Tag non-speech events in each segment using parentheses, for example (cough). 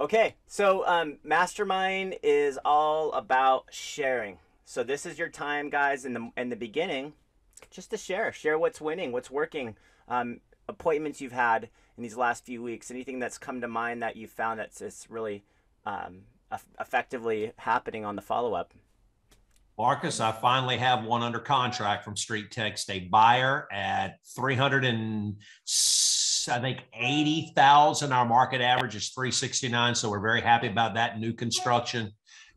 Okay, so um, Mastermind is all about sharing. So this is your time, guys, in the in the beginning, just to share, share what's winning, what's working, um, appointments you've had in these last few weeks, anything that's come to mind that you found that's it's really um, effectively happening on the follow up. Marcus, I finally have one under contract from StreetText, a buyer at 300 and I think 80,000. Our market average is 369. So we're very happy about that new construction.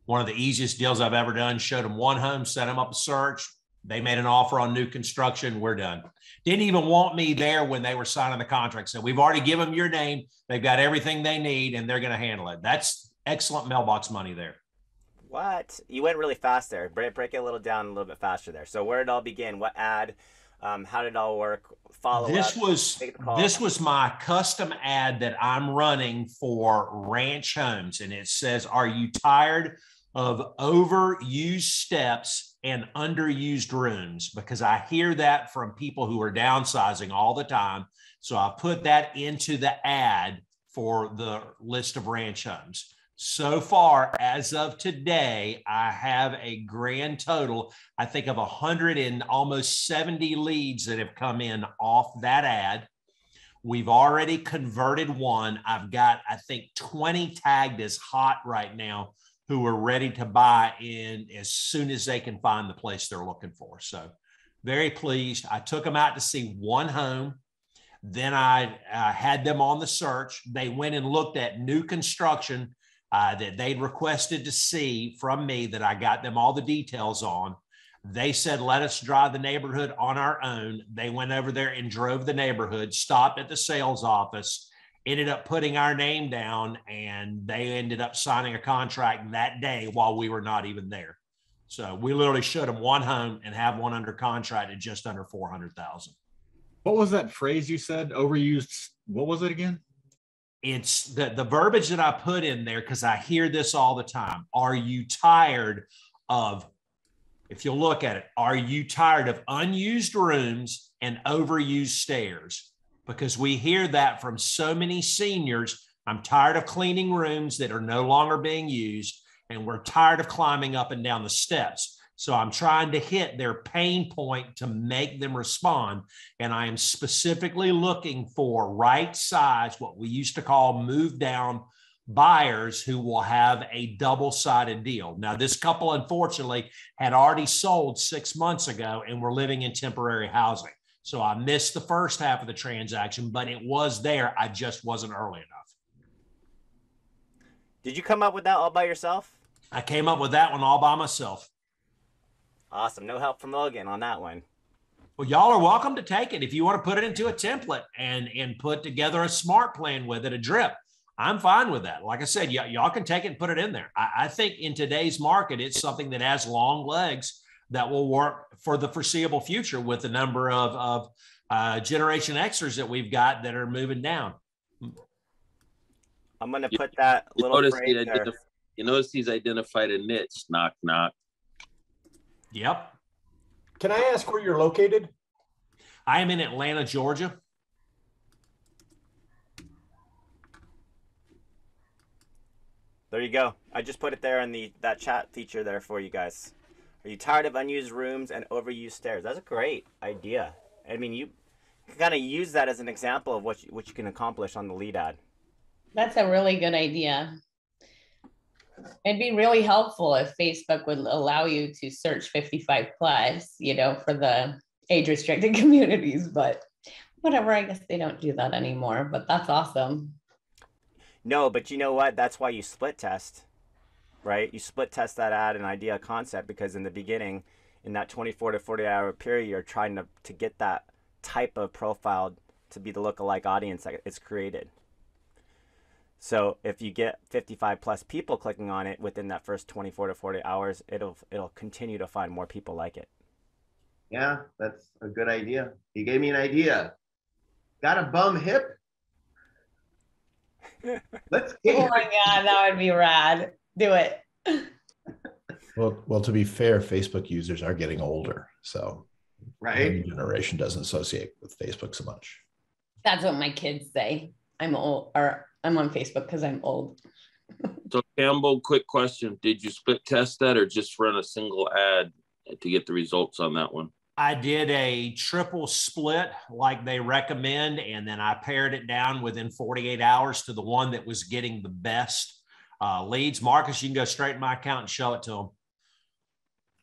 One of the easiest deals I've ever done. Showed them one home, set them up a search. They made an offer on new construction. We're done. Didn't even want me there when they were signing the contract. So we've already given them your name. They've got everything they need and they're going to handle it. That's excellent mailbox money there. What? You went really fast there. Break, break it a little down a little bit faster there. So where did it all begin? What ad? Um, how did it all work? Follow this up, was this was my custom ad that I'm running for Ranch Homes, and it says, "Are you tired of overused steps and underused rooms?" Because I hear that from people who are downsizing all the time. So I put that into the ad for the list of ranch homes. So far, as of today, I have a grand total, I think, of 100 and almost 70 leads that have come in off that ad. We've already converted one. I've got, I think, 20 tagged as hot right now who are ready to buy in as soon as they can find the place they're looking for. So, very pleased. I took them out to see one home. Then I uh, had them on the search. They went and looked at new construction uh, that they'd requested to see from me that I got them all the details on. They said, let us drive the neighborhood on our own. They went over there and drove the neighborhood, stopped at the sales office, ended up putting our name down, and they ended up signing a contract that day while we were not even there. So we literally showed them one home and have one under contract at just under 400,000. What was that phrase you said? Overused. What was it again? It's the, the verbiage that I put in there because I hear this all the time. Are you tired of, if you look at it, are you tired of unused rooms and overused stairs? Because we hear that from so many seniors. I'm tired of cleaning rooms that are no longer being used, and we're tired of climbing up and down the steps. So I'm trying to hit their pain point to make them respond. And I am specifically looking for right size, what we used to call move down buyers who will have a double sided deal. Now, this couple, unfortunately, had already sold six months ago and were living in temporary housing. So I missed the first half of the transaction, but it was there. I just wasn't early enough. Did you come up with that all by yourself? I came up with that one all by myself. Awesome. No help from Logan on that one. Well, y'all are welcome to take it if you want to put it into a template and and put together a smart plan with it, a drip. I'm fine with that. Like I said, y- y'all can take it and put it in there. I, I think in today's market, it's something that has long legs that will work for the foreseeable future with the number of, of uh, Generation Xers that we've got that are moving down. I'm going to put that you, little notice phrase there. You notice he's identified a niche. Knock knock. Yep. Can I ask where you're located? I am in Atlanta, Georgia. There you go. I just put it there in the that chat feature there for you guys. Are you tired of unused rooms and overused stairs? That's a great idea. I mean, you can kind of use that as an example of what you, what you can accomplish on the lead ad. That's a really good idea. It'd be really helpful if Facebook would allow you to search 55 plus, you know, for the age restricted (laughs) communities, but whatever. I guess they don't do that anymore, but that's awesome. No, but you know what? That's why you split test, right? You split test that ad and idea concept because in the beginning, in that 24 to 40 hour period, you're trying to, to get that type of profile to be the lookalike audience that it's created. So if you get 55 plus people clicking on it within that first 24 to 40 hours, it'll it'll continue to find more people like it. Yeah, that's a good idea. You gave me an idea. Got a bum hip? (laughs) Let's Oh my god, that would be rad. Do it. (laughs) well, well, to be fair, Facebook users are getting older, so right generation doesn't associate with Facebook so much. That's what my kids say. I'm old, or I'm on Facebook because I'm old. So Campbell, quick question. Did you split test that or just run a single ad to get the results on that one? I did a triple split like they recommend, and then I pared it down within 48 hours to the one that was getting the best uh, leads. Marcus, you can go straight in my account and show it to them.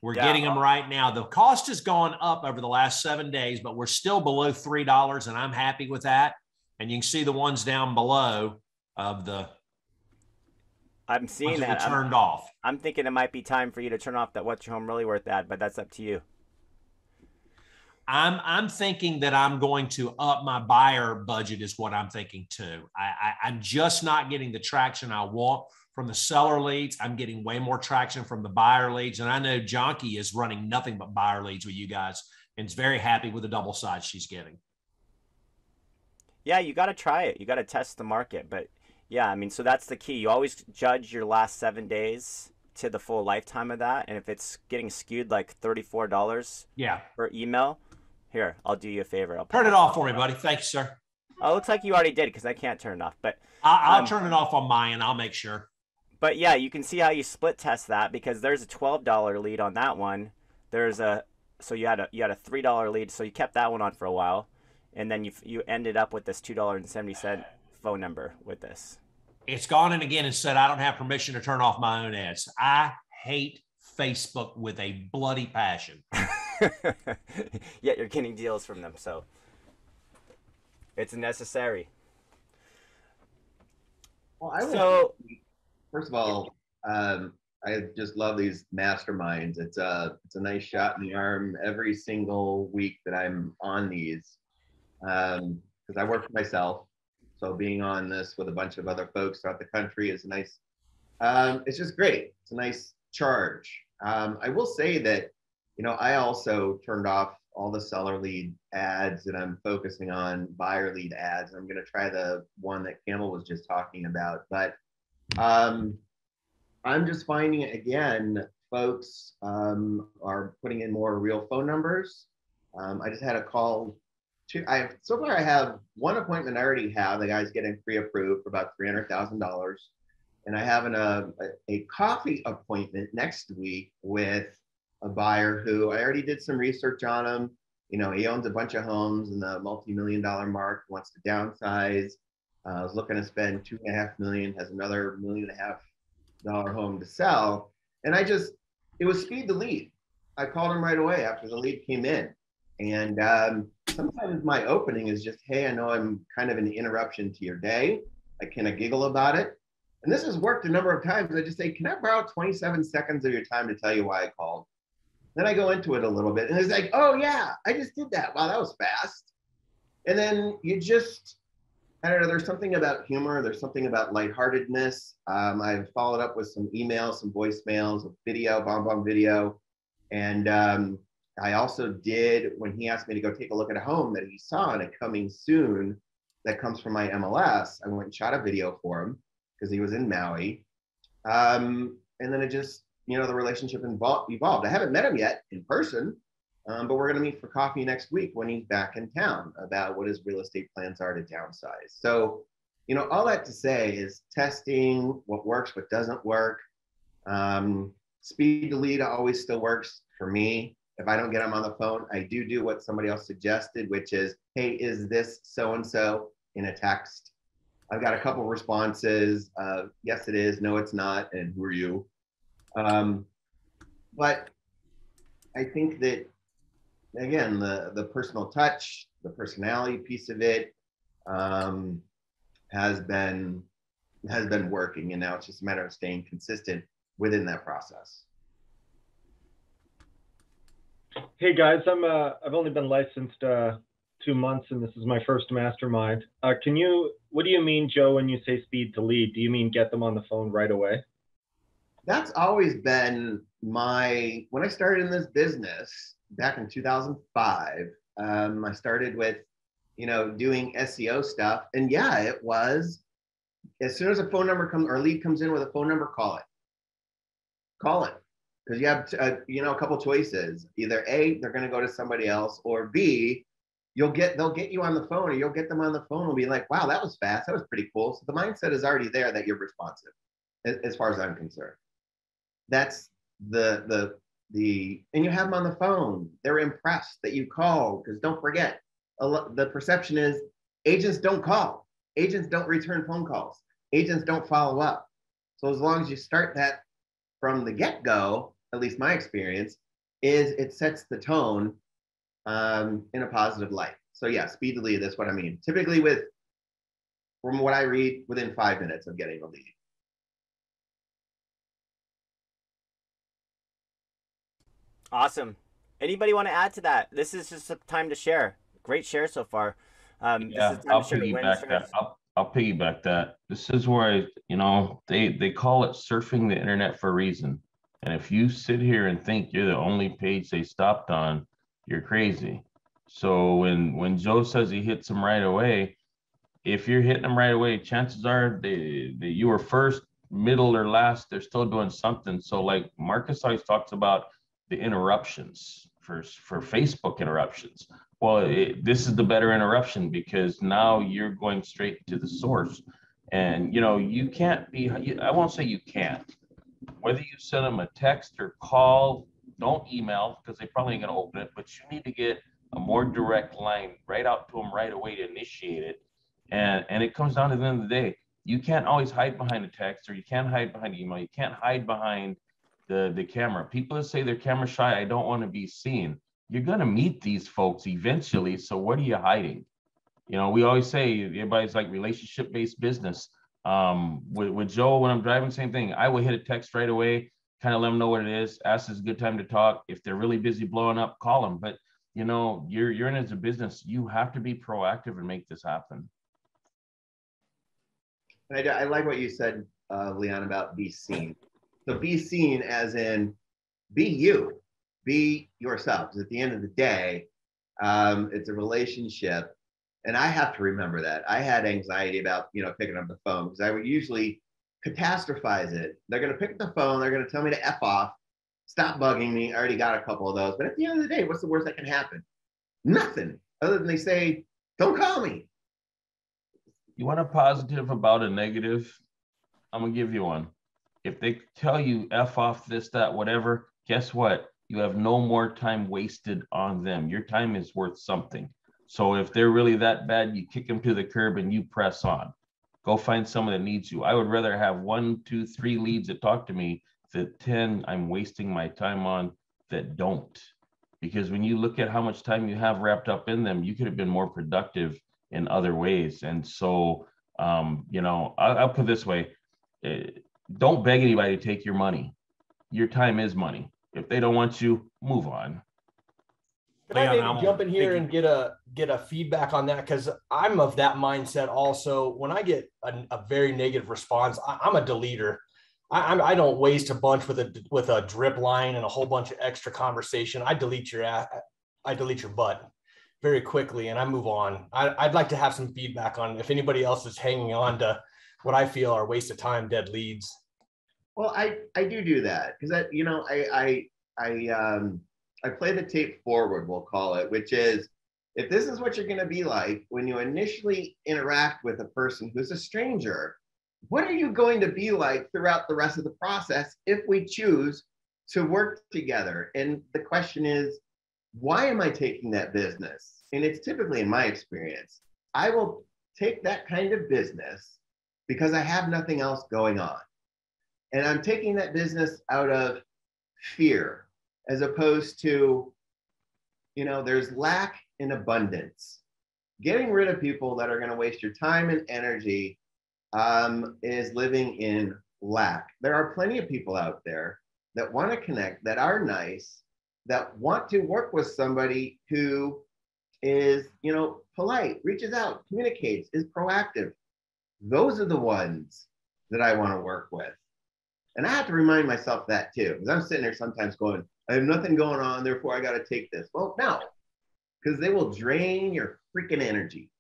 We're Yeah. getting them right now. The cost has gone up over the last seven days, but we're still below three dollars, and I'm happy with that. And you can see the ones down below of the I'm seeing that we I'm, turned off. I'm thinking it might be time for you to turn off that "What's Your Home Really Worth" ad, but that's up to you. I'm I'm thinking that I'm going to up my buyer budget is what I'm thinking too. I, I I'm just not getting the traction I want from the seller leads. I'm getting way more traction from the buyer leads, and I know Jonky is running nothing but buyer leads with you guys, and is very happy with the double sides she's getting. Yeah, you got to try it. You got to test the market. But yeah, I mean, so that's the key. You always judge your last seven days to the full lifetime of that. And if it's getting skewed like $34 Yeah, per email, here, I'll do you a favor. I'll turn it off for me, buddy. Thanks, sir. Oh, it looks like you already did because I can't turn it off. But I, I'll Um, turn it off on my end. I'll make sure. but yeah, you can see how you split test that because there's a $12 lead on that one. There's a so you had a you had a $3 lead, so you kept that one on for a while. And then you you ended up with this $2.70 phone number with this. It's gone in again and said I don't have permission to turn off my own ads. I hate Facebook with a bloody passion. (laughs) Yet you're getting deals from them, so it's necessary. Well, I will So First of all, um, I just love these masterminds. It's a it's a nice shot in the arm every single week that I'm on these, because I work for myself. So being on this with a bunch of other folks throughout the country is nice. Um, it's just great. It's a nice charge. Um, I will say that, you know, I also turned off all the seller lead ads and I'm focusing on buyer lead ads. I'm going to try the one that Campbell was just talking about, but um, I'm just finding again, folks um, are putting in more real phone numbers. Um, I just had a call. To, I have so far I have one appointment I already have. The guy's getting pre-approved for about three hundred thousand dollars, and I have an, uh, a a coffee appointment next week with a buyer who I already did some research on him. You know, he owns a bunch of homes in the multi-million dollar mark. Wants to downsize. Uh, I was looking to spend two and a half million. Has another million and a half dollar home to sell. And I just, it was speed the lead. I called him right away after the lead came in. And um, sometimes my opening is just, hey, I know I'm kind of an interruption to your day. I kind of giggle about it. And this has worked a number of times. I just say, can I borrow 27 seconds of your time to tell you why I called? Then I go into it a little bit and it's like, oh, yeah, I just did that. Wow, that was fast. And then you just, I don't know, there's something about humor, there's something about lightheartedness. Um, I've followed up with some emails, some voicemails, a video, BombBomb video. And um, I also did, when he asked me to go take a look at a home that he saw in a coming soon that comes from my MLS, I went and shot a video for him because he was in Maui. Um, and then it just, you know, the relationship involved, evolved. I haven't met him yet in person, um, but we're going to meet for coffee next week when he's back in town about what his real estate plans are to downsize. So, you know, all that to say is testing what works, what doesn't work. Um, speed to lead always still works for me. If I don't get them on the phone, I do do what somebody else suggested, which is, hey, is this so and so in a text? I've got a couple responses. Uh, yes, it is. No, it's not. And who are you? Um, but I think that again, the the personal touch, the personality piece of it, um, has been has been working, and now it's just a matter of staying consistent within that process. Hey guys, I'm uh, I've only been licensed uh, two months, and this is my first mastermind. Uh, can you? What do you mean, Joe, when you say speed to lead? Do you mean get them on the phone right away? That's always been my when I started in this business back in 2005. Um, I started with, you know, doing SEO stuff, and yeah, it was as soon as a phone number comes or lead comes in with a phone number, call it. Call it because you have uh, you know a couple choices. Either A, they're going to go to somebody else, or B, you'll get they'll get you on the phone, or you'll get them on the phone and be like, "Wow, that was fast. That was pretty cool." So the mindset is already there that you're responsive. as, far as I'm concerned. That's the the the and you have them on the phone. They're impressed that you call because don't forget, the perception is agents don't call, agents don't return phone calls, agents don't follow up. So as long as you start that from the get go, at least my experience is it sets the tone um, in a positive light. So yeah, speed to lead. That's what I mean. Typically, with from what I read, within five minutes of getting a lead. Awesome. Anybody want to add to that? This is just a time to share. Great share so far. Um, Yeah, this is time I'll to share piggyback that. strategies. I'll, I'll piggyback that. This is where I, you know, they, they call it surfing the internet for a reason. And if you sit here and think you're the only page they stopped on, you're crazy. So when, when Joe says he hits them right away, if you're hitting them right away, chances are they, they, you were first, middle or last, they're still doing something. So like Marcus always talks about the interruptions for, for Facebook interruptions. Well, it, this is the better interruption because now you're going straight to the source. And, you know, you can't be, I won't say you can't. Whether you send them a text or call, don't email because they probably ain't gonna open it, but you need to get a more direct line right out to them right away to initiate it. And, and it comes down to the end of the day, you can't always hide behind a text or you can't hide behind email. You can't hide behind the, the camera. People that say they're camera shy, I don't want to be seen. You're gonna meet these folks eventually. So what are you hiding? You know, we always say everybody's like relationship based business. Um, with, with Joe, when I'm driving, same thing. I will hit a text right away, kind of let them know what it is, ask is a good time to talk. If they're really busy blowing up, call them. But you know, you're you're in as a business, you have to be proactive and make this happen. I, I like what you said, uh, Leon, about be seen. So be seen as in be you, be yourself. at the end of the day, um, it's a relationship. And I have to remember that. I had anxiety about, you know, picking up the phone because I would usually catastrophize it. They're going to pick up the phone. They're going to tell me to F off, stop bugging me. I already got a couple of those. But at the end of the day, what's the worst that can happen? Nothing other than they say, don't call me. You want a positive about a negative? I'm gonna give you one. If they tell you F off this, that, whatever, guess what? You have no more time wasted on them. Your time is worth something. So if they're really that bad, you kick them to the curb and you press on. Go find someone that needs you. I would rather have one, two, three leads that talk to me than 10 I'm wasting my time on that don't. Because when you look at how much time you have wrapped up in them, you could have been more productive in other ways. And so, um, you know, I'll, I'll put this way: eh, don't beg anybody to take your money. Your time is money. If they don't want you, move on. Can I Leon, maybe I'm jump in here and get a get a feedback on that? Because I'm of that mindset also. When I get a, a very negative response, I, I'm a deleter. I, I'm- I don't waste a bunch with a with a drip line and a whole bunch of extra conversation. I delete your a- I delete your butt very quickly and I move on. I, I'd like to have some feedback on if anybody else is hanging on to what I feel are waste of time dead leads. Well, I I do do that because I you know I I I um I play the tape forward, we'll call it, which is if this is what you're going to be like when you initially interact with a person who's a stranger, what are you going to be like throughout the rest of the process if we choose to work together? And the question is, why am I taking that business? And it's typically in my experience, I will take that kind of business because I have nothing else going on. And I'm taking that business out of fear as opposed to, you know, there's lack in abundance. Getting rid of people that are going to waste your time and energy um, is living in lack. There are plenty of people out there that want to connect, that are nice, that want to work with somebody who is, you know, polite, reaches out, communicates, is proactive. Those are the ones that I want to work with. And I have to remind myself that too, because I'm sitting there sometimes going, I have nothing going on, therefore I got to take this. Well, no, because they will drain your freaking energy.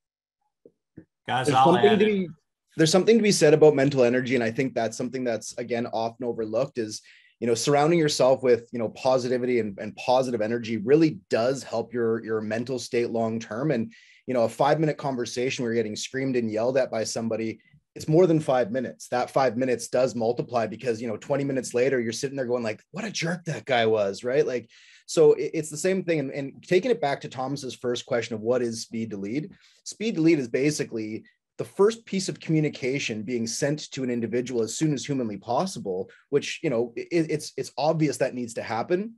Guys, there's I'll something to be there's something to be said about mental energy and i think that's something that's again often overlooked is you know surrounding yourself with you know positivity and, and positive energy really does help your your mental state long term and you know a five minute conversation where you're getting screamed and yelled at by somebody it's more than five minutes. That five minutes does multiply because you know 20 minutes later you're sitting there going like, what a jerk that guy was, right? Like, so it's the same thing. And, and taking it back to Thomas's first question of what is speed to lead, speed to lead is basically the first piece of communication being sent to an individual as soon as humanly possible which you know it, it's it's obvious that needs to happen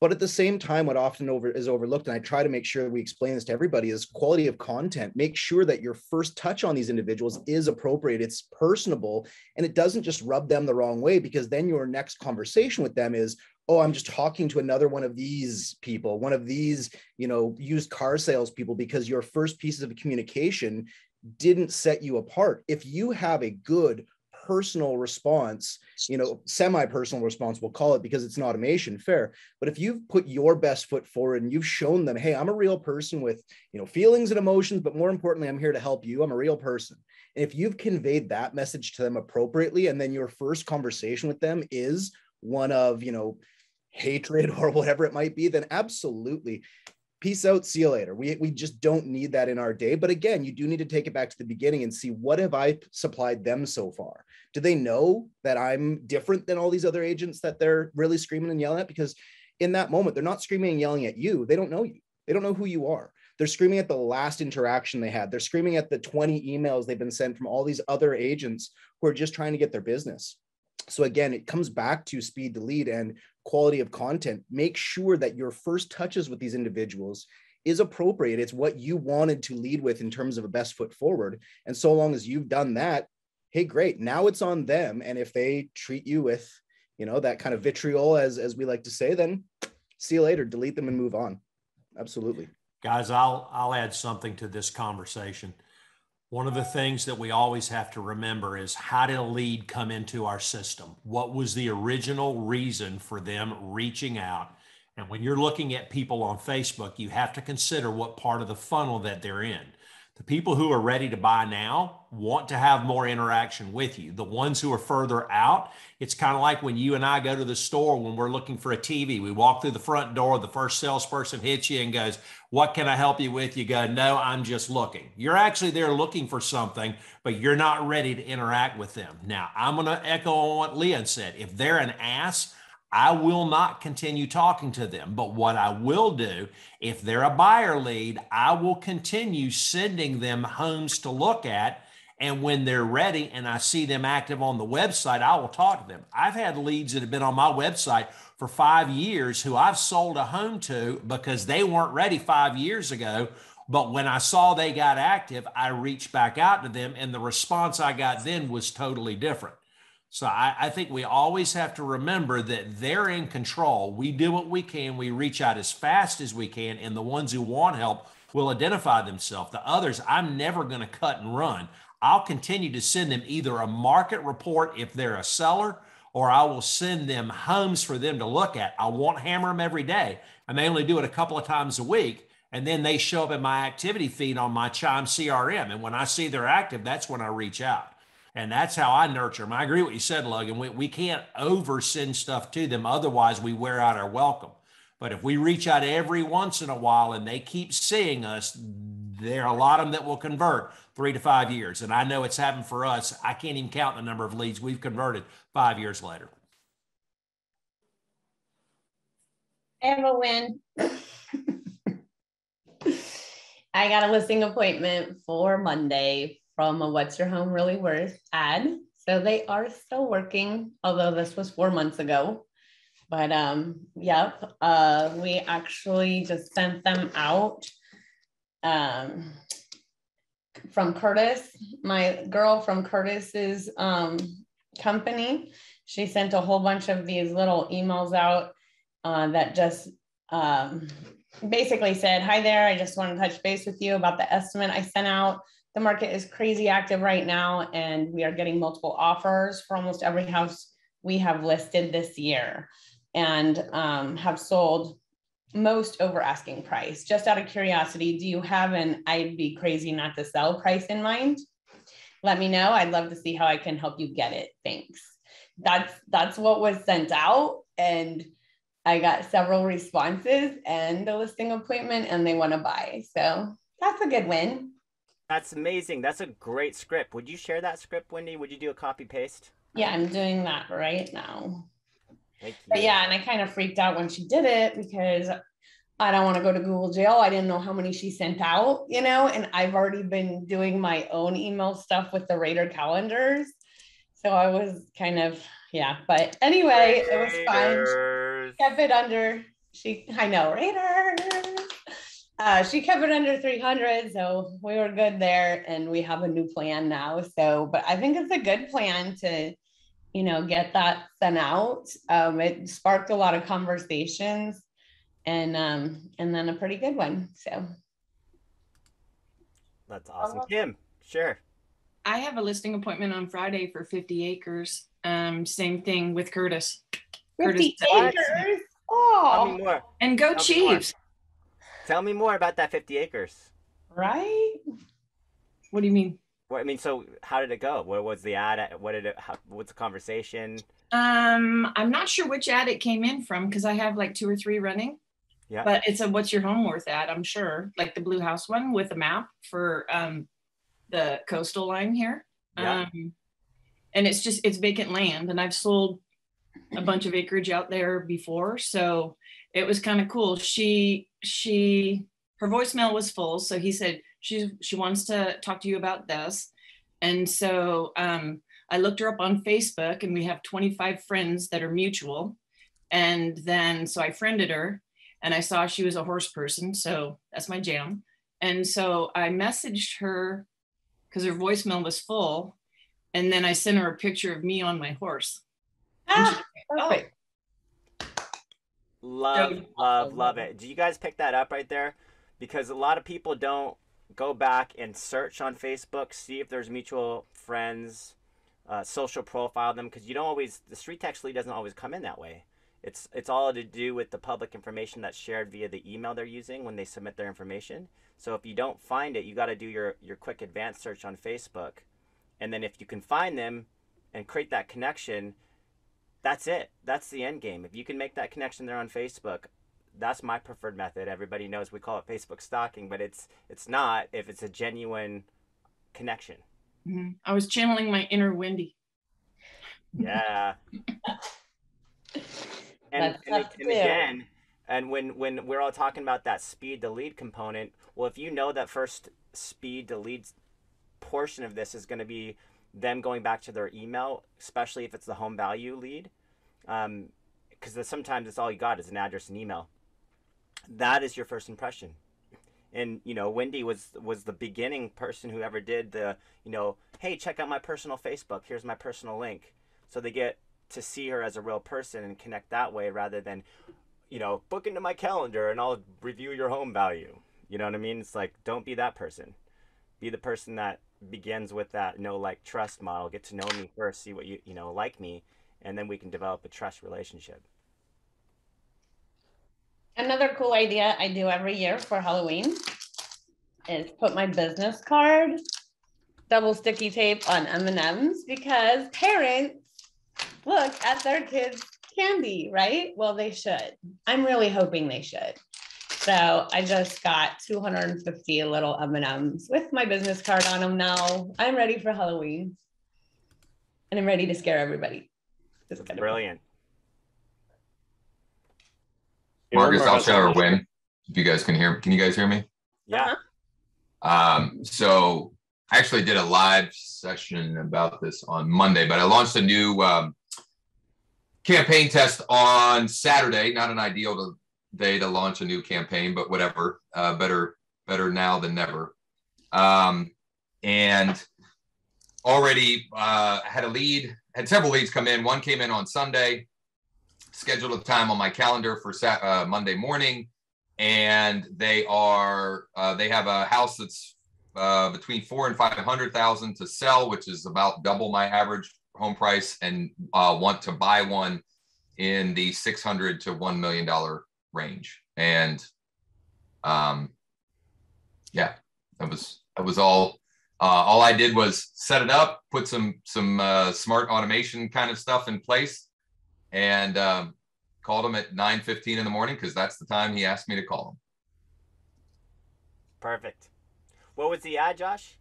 but at the same time, what often over is overlooked, and I try to make sure we explain this to everybody, is quality of content. Make sure that your first touch on these individuals is appropriate, it's personable, and it doesn't just rub them the wrong way, because then your next conversation with them is, oh, I'm just talking to another one of these people, one of these, you know, used car salespeople, because your first pieces of communication didn't set you apart. If you have a good personal response, you know, semi-personal response, we'll call it because it's an automation, fair. But if you've put your best foot forward and you've shown them, hey, I'm a real person with, you know, feelings and emotions, but more importantly, I'm here to help you. I'm a real person. And if you've conveyed that message to them appropriately, and then your first conversation with them is one of, you know, hatred (laughs) or whatever it might be, then absolutely peace out see you later. We, we just don't need that in our day. But again you do need to take it back to the beginning and see what have i supplied them so far? Do they know that i'm different than all these other agents that they're really screaming and yelling at? Because in that moment they're not screaming and yelling at you. They don't know you. They don't know who you are. They're screaming at the last interaction they had. They're screaming at the 20 emails they've been sent from all these other agents who are just trying to get their business so again it comes back to speed to lead and quality of content, make sure that your first touches with these individuals is appropriate. It's what you wanted to lead with in terms of a best foot forward. And so long as you've done that, hey, great. Now it's on them. And if they treat you with, you know, that kind of vitriol, as as we like to say, then see you later. Delete them and move on. Absolutely. Guys, I'll I'll add something to this conversation. One of the things that we always have to remember is how did a lead come into our system? What was the original reason for them reaching out? And when you're looking at people on Facebook, you have to consider what part of the funnel that they're in. The people who are ready to buy now want to have more interaction with you. The ones who are further out, it's kind of like when you and I go to the store when we're looking for a TV. We walk through the front door, the first salesperson hits you and goes, What can I help you with? You go, No, I'm just looking. You're actually there looking for something, but you're not ready to interact with them. Now, I'm going to echo on what Leon said. If they're an ass, I will not continue talking to them. But what I will do, if they're a buyer lead, I will continue sending them homes to look at. And when they're ready and I see them active on the website, I will talk to them. I've had leads that have been on my website for five years who I've sold a home to because they weren't ready five years ago. But when I saw they got active, I reached back out to them, and the response I got then was totally different. So I, I, think we always have to remember that they're in control. We do what we can. We reach out as fast as we can. And the ones who want help will identify themselves. The others, I'm never going to cut and run. I'll continue to send them either a market report if they're a seller, or I will send them homes for them to look at. I won't hammer them every day. I may only do it a couple of times a week. And then they show up in my activity feed on my Chime CRM. And when I see they're active, that's when I reach out. And that's how I nurture them. I agree with you said, Logan. We, we can't over send stuff to them. Otherwise, we wear out our welcome. But if we reach out every once in a while and they keep seeing us, there are a lot of them that will convert three to five years. And I know it's happened for us. I can't even count the number of leads we've converted five years later. I have a win. I got a listing appointment for Monday from a What's Your Home Really Worth ad. So they are still working, although this was four months ago. But um, yep, uh, we actually just sent them out um, from Curtis, my girl from Curtis's um, company. She sent a whole bunch of these little emails out uh, that just um, basically said, Hi there, I just want to touch base with you about the estimate I sent out the market is crazy active right now, and we are getting multiple offers for almost every house we have listed this year and um, have sold most over asking price. Just out of curiosity, do you have an I'd be crazy not to sell price in mind? Let me know. I'd love to see how I can help you get it. Thanks. That's that's what was sent out and I got several responses and a listing appointment and they want to buy. So that's a good win. That's amazing. That's a great script. Would you share that script, Wendy? Would you do a copy paste? Yeah, I'm doing that right now. Thank you. But yeah, and I kind of freaked out when she did it because I don't want to go to Google jail. I didn't know how many she sent out, you know, and I've already been doing my own email stuff with the Raider calendars. So I was kind of, yeah. But anyway, it was fine. Raiders. Kept it under, she, I know, Raiders. Uh, she kept it under 300. So we were good there and we have a new plan now. So, but I think it's a good plan to, you know, get that sent out. Um, it sparked a lot of conversations and um and then a pretty good one so That's awesome. Kim, sure. I have a listing appointment on Friday for 50 acres. Um, same thing with Curtis. 50 Curtis- acres oh. And go Tell. Chiefs. Tell me more about that 50 acres. right What do you mean? What I mean, so how did it go? What was the ad? What did it? How, what's the conversation? Um, I'm not sure which ad it came in from because I have like two or three running. Yeah. But it's a what's your home worth ad, I'm sure. Like the blue house one with a map for um the coastal line here. Yeah. Um and it's just it's vacant land and I've sold a bunch of acreage out there before. So it was kind of cool. She she her voicemail was full. So he said she's she wants to talk to you about this. And so um I looked her up on Facebook and we have 25 friends that are mutual. And then so I friended her and I saw she was a horse person. So that's my jam. And so I messaged her because her voicemail was full. And then I sent her a picture of me on my horse. ah, perfect. Love, love, love it. Do you guys pick that up right there? Because a lot of people don't go back and search on Facebook, see if there's mutual friends, uh, social profile them, because you don't always the StreetText lead doesn't always come in that way. It's it's all to do with the public information that's shared via the email they're using when they submit their information. So if you don't find it, you got to do your your quick advanced search on Facebook, and then if you can find them and create that connection, that's it. That's the end game. If you can make that connection there on Facebook, that's my preferred method. Everybody knows we call it Facebook stalking, but it's it's not if it's a genuine connection. Mhm. I was channeling my inner Wendy. Yeah. (laughs) and, That's and, tough and again, and when when we're all talking about that speed to lead component, well, if you know that first speed to lead portion of this is going to be them going back to their email, especially if it's the home value lead, um, because sometimes it's all you got is an address and email. That is your first impression. And you know, Wendy was was the beginning person who ever did the you know, hey, check out my personal Facebook. Here's my personal link, so they get to see her as a real person and connect that way rather than, you know, book into my calendar and I'll review your home value. You know what I mean? It's like don't be that person. Be the person that begins with that no like trust model. Get to know me first, see what you you know like me, and then we can develop a trust relationship. Another cool idea I do every year for Halloween is put my business card, double sticky tape on M&Ms because parents look at their kids' candy, right? Well, they should. I'm really hoping they should. So I just got 250 little M&Ms with my business card on them now. I'm ready for Halloween. And I'm ready to scare everybody. It's gonna be- Brilliant. Marcus, I'll has share a a win. If you guys can hear, can you guys hear me? Yeah. Um, so I actually did a live session about this on Monday, but I launched a new um, campaign test on Saturday. Not an ideal to, day to launch a new campaign, but whatever. Uh, better, better now than never. Um, and already uh, had a lead, had several leads come in. One came in on Sunday. Scheduled a time on my calendar for Sat- uh, Monday morning, and they are uh, they have a house that's uh, between four and five hundred thousand to sell, which is about double my average home price, and uh, want to buy one in the six hundred to one million dollar range. And um, yeah, that was that was all. Uh, all I did was set it up, put some some uh, smart automation kind of stuff in place, and um, called him at 9:15 in the morning because that's the time he asked me to call him. Perfect. What was the ad, Josh?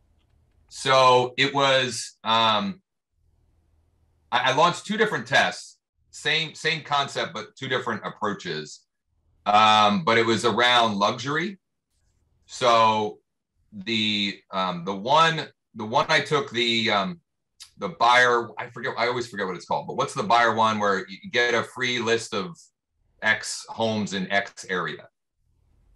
So it was um I, I launched two different tests, same same concept, but two different approaches. Um, but it was around luxury. So the um the one the one I took the um the buyer, I forget, I always forget what it's called, but what's the buyer one where you get a free list of X homes in X area?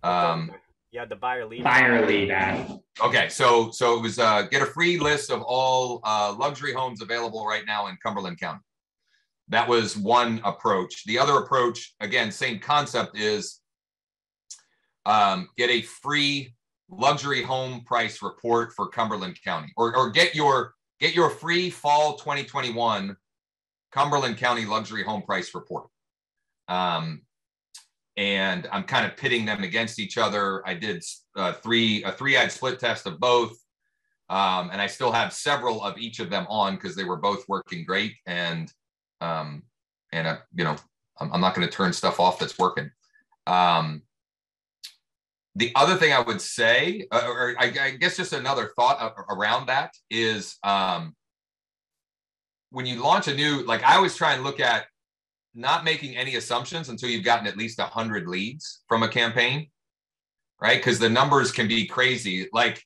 Um Yeah, the buyer lead. Buyer lead ad. Okay, so so it was uh, get a free list of all uh, luxury homes available right now in Cumberland County. That was one approach. The other approach, again, same concept, is um, get a free luxury home price report for Cumberland County, or or get your get your free fall 2021 Cumberland County luxury home price report. Um, and I'm kind of pitting them against each other. I did uh, three a three ad split test of both, um, and I still have several of each of them on because they were both working great. And um, and uh, you know, I'm, I'm not going to turn stuff off that's working. Um, the other thing I would say, uh, or I, I, guess just another thought around that is um, when you launch a new, like I always try and look at not making any assumptions until you've gotten at least 100 leads from a campaign, right? Because the numbers can be crazy. Like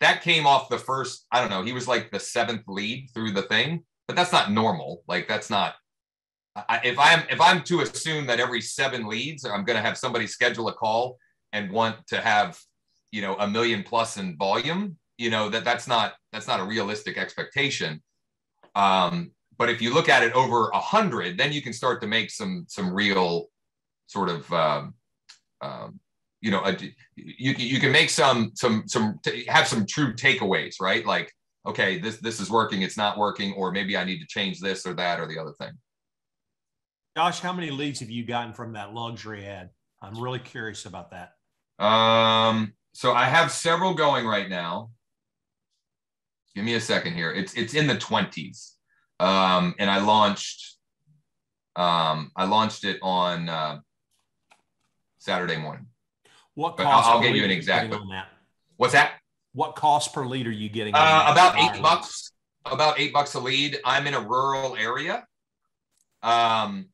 that came off the first, I don't know, he was like the seventh lead through the thing, but that's not normal. Like that's not. I, if I'm if I'm to assume that every seven leads, I'm going to have somebody schedule a call and want to have, you know, a million plus in volume, you know that that's not that's not a realistic expectation. Um, but if you look at it over a hundred, then you can start to make some some real sort of um, um, you know a, you you can make some some some have some true takeaways, right? Like okay, this this is working, it's not working, or maybe I need to change this or that or the other thing. Josh, how many leads have you gotten from that luxury ad? I'm really curious about that. Um, so I have several going right now. Give me a second here. It's it's in the 20s um, and I launched um, I launched it on uh, Saturday morning. What cost? I'll, I'll get you an exact. What's that? What cost per lead are you getting? Uh, about eight bucks. About eight bucks a lead. I'm in a rural area, um,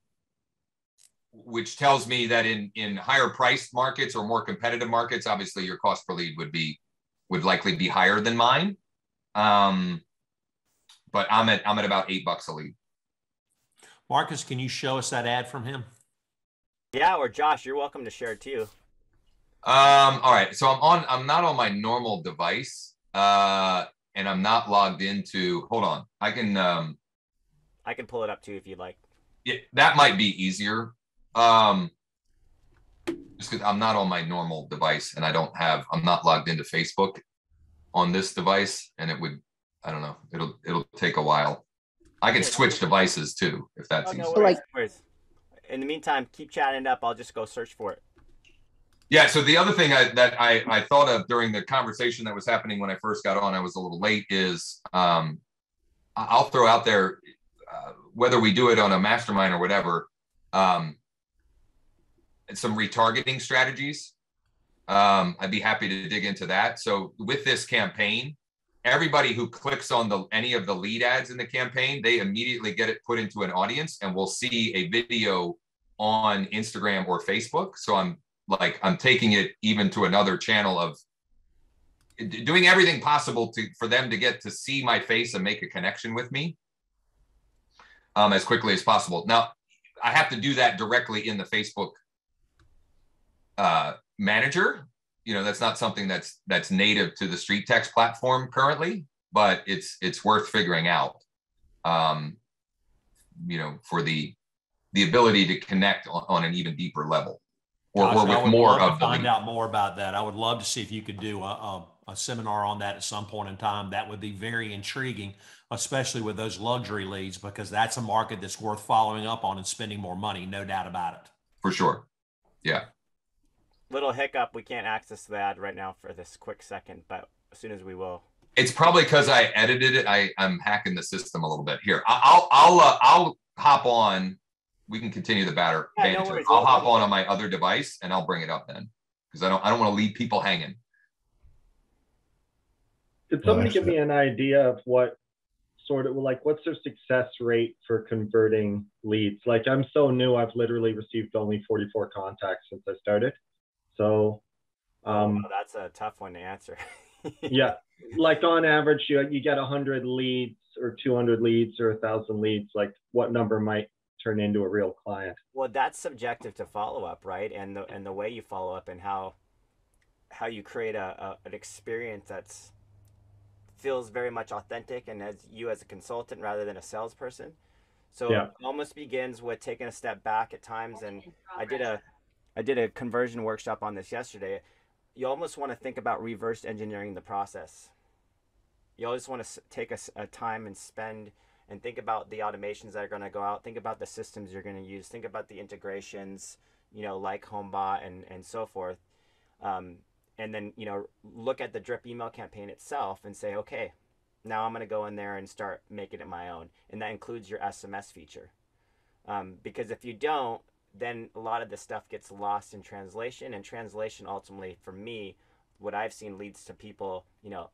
which tells me that in in higher priced markets or more competitive markets, obviously your cost per lead would be would likely be higher than mine. Um, but I'm at I'm at about eight bucks a lead. Marcus, can you show us that ad from him? Yeah, or Josh, you're welcome to share it too. Um, all right. So I'm on, I'm not on my normal device. Uh, and I'm not logged into, hold on. I can, um, I can pull it up too if you'd like. yeah, that might be easier. Um, just because I'm not on my normal device and I don't have, I'm not logged into Facebook on this device and it would, I don't know, it'll, it'll take a while. I can switch devices too, if that's Oh, easy. no worries, no worries. In the meantime, keep chatting up. I'll just go search for it. Yeah. So the other thing I, that I, I thought of during the conversation that was happening when I first got on, I was a little late, is um, I'll throw out there, uh, whether we do it on a mastermind or whatever, um, some retargeting strategies. Um, I'd be happy to dig into that. So with this campaign, everybody who clicks on the any of the lead ads in the campaign, they immediately get it put into an audience and we'll see a video on Instagram or Facebook. So I'm like I'm taking it even to another channel of doing everything possible to for them to get to see my face and make a connection with me um, as quickly as possible. Now I have to do that directly in the Facebook uh, manager. You know, that's not something that's that's native to the StreetText platform currently, but it's it's worth figuring out. Um, you know, for the the ability to connect on, on an even deeper level, or, Josh, or with more of the find lead. out more about that. I would love to see if you could do a, a, a seminar on that at some point in time. That would be very intriguing, especially with those luxury leads, because that's a market that's worth following up on and spending more money, no doubt about it. for sure. Yeah. Little hiccup. We can't access the ad right now for this quick second, but as soon as we will. It's probably because I edited it. I I'm hacking the system a little bit here. I- I'll I'll uh, I'll hop on. We can continue the batter. Yeah, no worries. I'll hop on on my other device and I'll bring it up then because I don't I don't want to leave people hanging. Could Well, somebody give me an idea of what sort of like what's their success rate for converting leads? Like I'm so new, I've literally received only 44 contacts since I started. So um Oh, that's a tough one to answer. (laughs) yeah, like on average you you get 100 leads or 200 leads or 1000 leads, like what number might turn into a real client? Well, that's subjective to follow up, right? And the and the way you follow up and how how you create a, a an experience that's feels very much authentic and as you as a consultant rather than a salesperson. So Yeah. it almost begins with taking a step back at times and I did a I did a conversion workshop on this yesterday. You almost want to think about reverse engineering the process. You always want to take a time and spend and think about the automations that are going to go out. Think about the systems you're going to use. Think about the integrations, you know, like HomeBot and, and so forth. Um, and then, you know, look at the drip email campaign itself and say, okay, now I'm going to go in there and start making it my own. And that includes your SMS feature. Um, because if you don't, then a lot of the stuff gets lost in translation. And translation ultimately, for me, what I've seen leads to people, you know,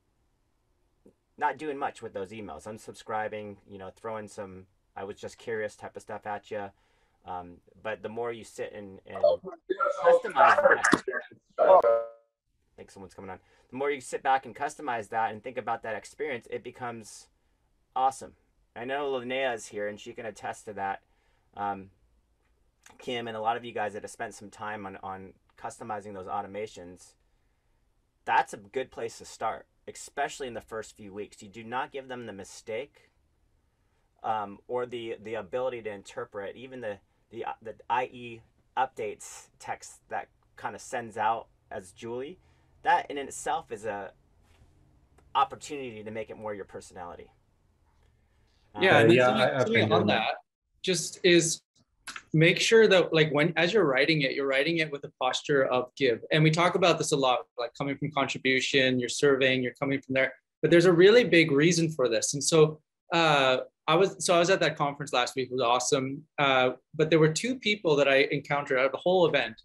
not doing much with those emails, unsubscribing, you know, throwing some I was just curious type of stuff at you. Um, but the more you sit and, and customize that, I think someone's coming on. The more you sit back and customize that and think about that experience, it becomes awesome. I know Linnea is here and she can attest to that. Um, Kim and a lot of you guys that have spent some time on, on customizing those automations, that's a good place to start, especially in the first few weeks. You do not give them the mistake um, or the the ability to interpret even the the uh, the IE updates text that kind of sends out as Julie. That in itself is a opportunity to make it more your personality. Um, yeah, and yeah, something, I- I've something on that. that just is make sure that like when as you're writing it you're writing it with a posture of give. And we talk about this a lot like coming from contribution you're serving you're coming from there. But there's a really big reason for this. And so uh i was so i was at that conference last week. It was awesome. Uh but there were two people that i encountered out of the whole event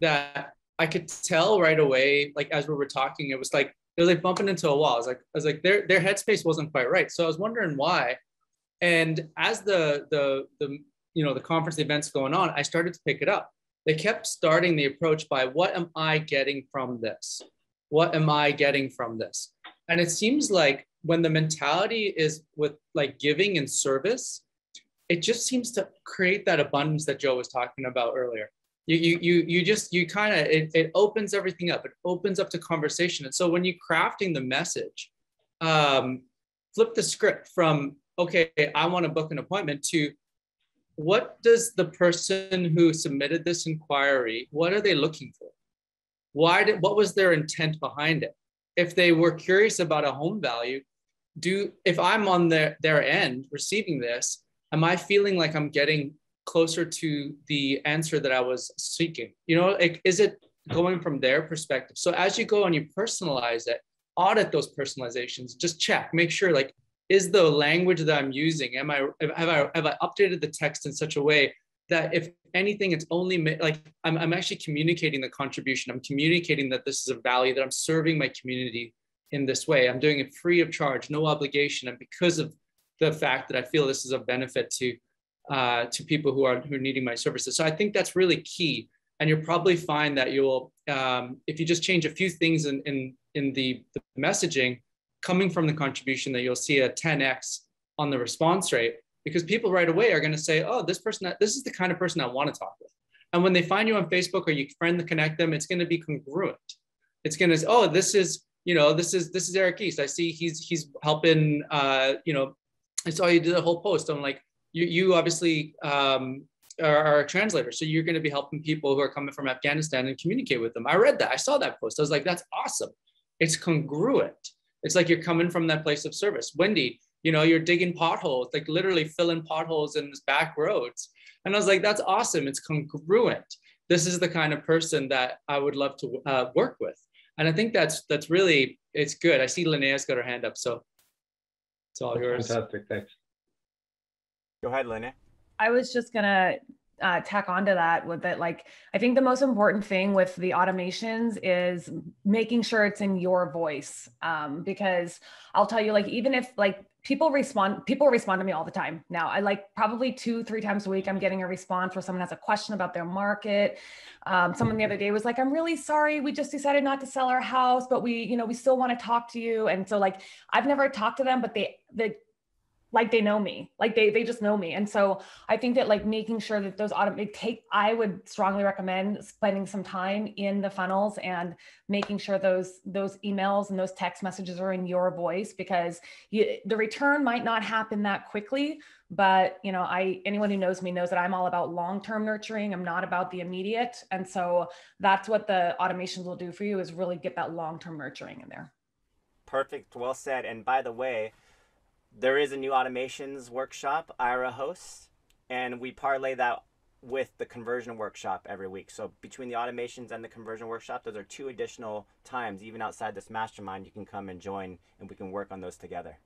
that i could tell right away like as we were talking it was like was like bumping into a wall. I was like i was like their their headspace wasn't quite right. So i was wondering why. And as the the the you know the conference events going on i started to pick it up. They kept starting the approach by what am i getting from this? What am i getting from this? And it seems like when the mentality is with like giving and service it just seems to create that abundance that joe was talking about earlier. You you you, you just you kind of it, it opens everything up. It opens up to conversation. And so when you're crafting the message um flip the script from okay i want to book an appointment to what does the person who submitted this inquiry what are they looking for? Why did what was their intent behind it? If they were curious about a home value do if i'm on their their end receiving this am i feeling like i'm getting closer to the answer that i was seeking? You know like, is it going from their perspective? So as you go and you personalize it audit those personalizations just check make sure like is the language that i'm using. Am i have i have i updated the text in such a way that if anything it's only like I'm, I'm actually communicating the contribution. I'm communicating that this is a value that i'm serving my community in this way. I'm doing it free of charge no obligation. And because of the fact that i feel this is a benefit to uh, to people who are who are needing my services. So i think that's really key. And you'll probably find that you'll um, if you just change a few things in in, in the, the messaging coming from the contribution that you'll see a 10x on the response rate because people right away are going to say oh this person this is the kind of person i want to talk with. And when they find you on facebook or you friend connect them it's going to be congruent. It's going to say oh this is you know this is this is eric east. I see he's he's helping uh you know i saw you did a whole post i'm like you you obviously um are, are a translator so you're going to be helping people who are coming from afghanistan and communicate with them. I read that i saw that post i was like that's awesome. It's congruent it's like you're coming from that place of service. Wendy you know you're digging potholes like literally filling potholes in this back roads. And i was like that's awesome. It's congruent. This is the kind of person that i would love to uh, work with. And i think that's that's really it's good. I see linnea's got her hand up so it's all yours. Fantastic, thanks. Go ahead, Linnea. I was just gonna uh, tack onto that with it. Like i think the most important thing with the automations is making sure it's in your voice. Um, because i'll tell you like even if like people respond people respond to me all the time. Now i like probably two three times a week i'm getting a response where someone has a question about their market. Um, someone the other day was like i'm really sorry we just decided not to sell our house but we you know we still want to talk to you. And so like i've never talked to them but they the like they know me like they they just know me and so i think that like making sure that those automate take i would strongly recommend spending some time in the funnels and making sure those those emails and those text messages are in your voice because you, the return might not happen that quickly but you know i anyone who knows me knows that i'm all about long-term nurturing i'm not about the immediate and so that's what the automations will do for you is really get that long-term nurturing in there Perfect. Well said. And by the way, there is a new automations workshop Ira hosts, and we parlay that with the conversion workshop every week. So between the automations and the conversion workshop, those are two additional times, even outside this mastermind, you can come and join, and we can work on those together.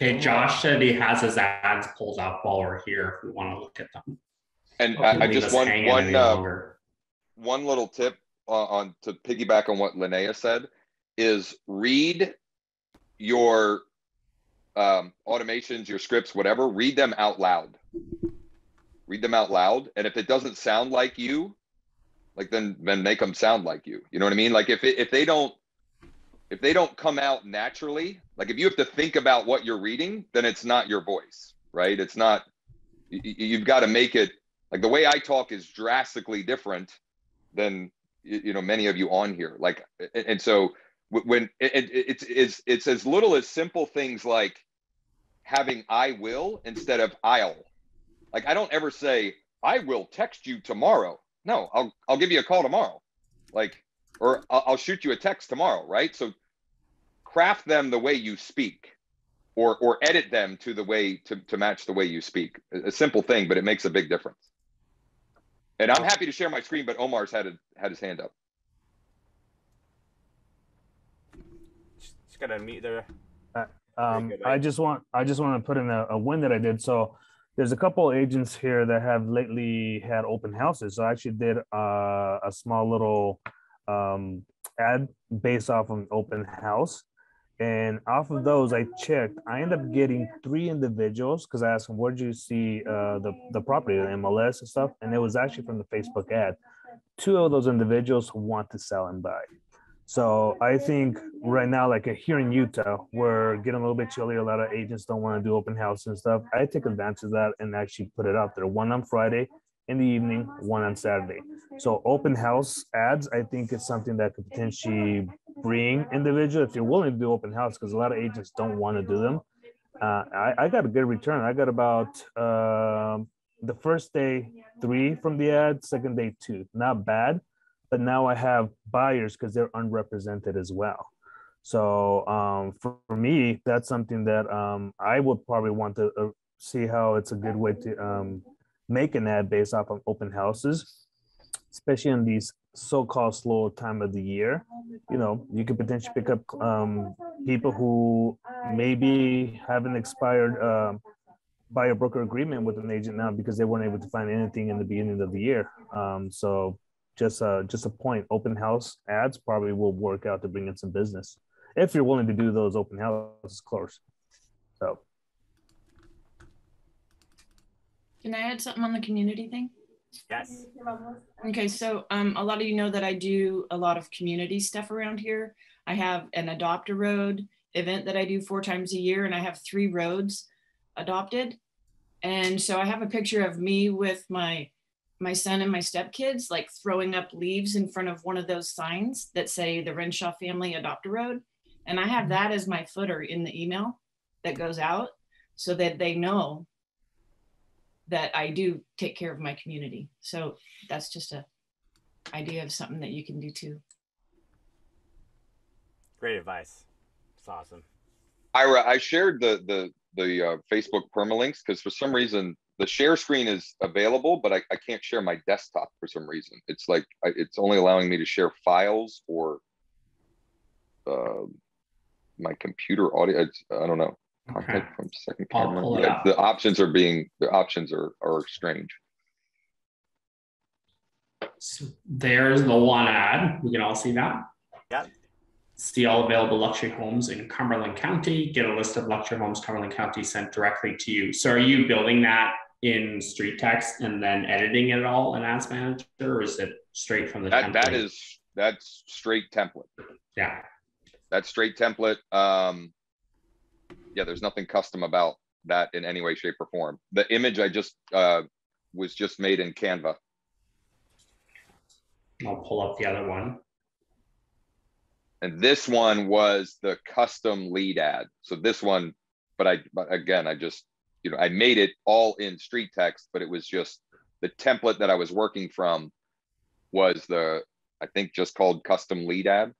Okay, Josh said he has his ads pulled up while we're here if we want to look at them. And I, I just us one one uh, one little tip on, on to piggyback on what Linnea said is read your um, automations, your scripts, whatever. Read them out loud. Read them out loud, and if it doesn't sound like you, like then then make them sound like you. You know what I mean? Like if it, if they don't if they don't come out naturally, like if you have to think about what you're reading, then it's not your voice, right? It's not. y- y- You've got to make it like the way I talk is drastically different than you know many of you on here. Like, and so when it, it, it's it's it's as little as simple things like having I will instead of I'll. Like I don't ever say I will text you tomorrow. No, I'll I'll give you a call tomorrow. Like or I'll, I'll shoot you a text tomorrow, right? So craft them the way you speak or or edit them to the way to, to match the way you speak. A, a simple thing, but it makes a big difference. And I'm happy to share my screen, but Omar's had a, had his hand up. Just gotta mute there. Uh, Um, I just want I just want to put in a, a win that I did. So there's a couple agents here that have lately had open houses. So I actually did uh, a small little um, ad based off of an open house. And off of those, I checked. I ended up getting three individuals because I asked them, "Where'd you see uh, the the property, the MLS and stuff?" And it was actually from the Facebook ad. Two of those individuals want to sell and buy. So I think right now, like uh, here in Utah, we're getting a little bit chilly. A lot of agents don't want to do open house and stuff. I take advantage of that and actually put it out there. One on Friday in the evening, one on Saturday. So open house ads, I think is something that could potentially bring individual if you're willing to do open house because a lot of agents don't want to do them. Uh, I, I got a good return. I got about um, the first day three from the ad, second day two. Not bad but now I have buyers because they're unrepresented as well. So um, for, for me, that's something that um, I would probably want to uh, see how it's a good way to um, make an ad based off of open houses, especially in these so-called slow time of the year. You know, you could potentially pick up um, people who maybe have an expired um, buyer broker agreement with an agent now because they weren't able to find anything in the beginning of the year. Um, so just uh just a point open house ads probably will work out to bring in some business if you're willing to do those open houses close so Can I add something on the community thing? Yes. Okay, so um, a lot of you know that I do a lot of community stuff around here. I have an adopt a road event that I do four times a year, and I have three roads adopted. And so I have a picture of me with my my son and my stepkids like throwing up leaves in front of one of those signs that say the Renshaw family adopt a road. And I have that as my footer in the email that goes out so that they know that I do take care of my community. So that's just a idea of something that you can do too. Great advice. It's awesome. Ira, I shared the the the uh, Facebook permalinks because for some reason the share screen is available, but I, I can't share my desktop for some reason. It's like I, it's only allowing me to share files or uh, my computer audio. It's, I don't know. Contact from second I'll camera. pull it Yeah, up. the options are being the options are are strange. So there's the one ad. We can all see that. Yeah. See all available luxury homes in Cumberland County. Get a list of luxury homes Cumberland County sent directly to you. So are you building that in StreetText and then editing it all in Ads Manager, or is it straight from the That that template? is that's straight template. Yeah. That's straight template. Um, yeah, there's nothing custom about that in any way, shape, or form. The image I just uh was just made in Canva. I'll pull up the other one. And this one was the custom lead ad. So this one, but I, but again, I just, you know, I made it all in StreetText, but it was just the template that I was working from was the, I think just called custom lead ad.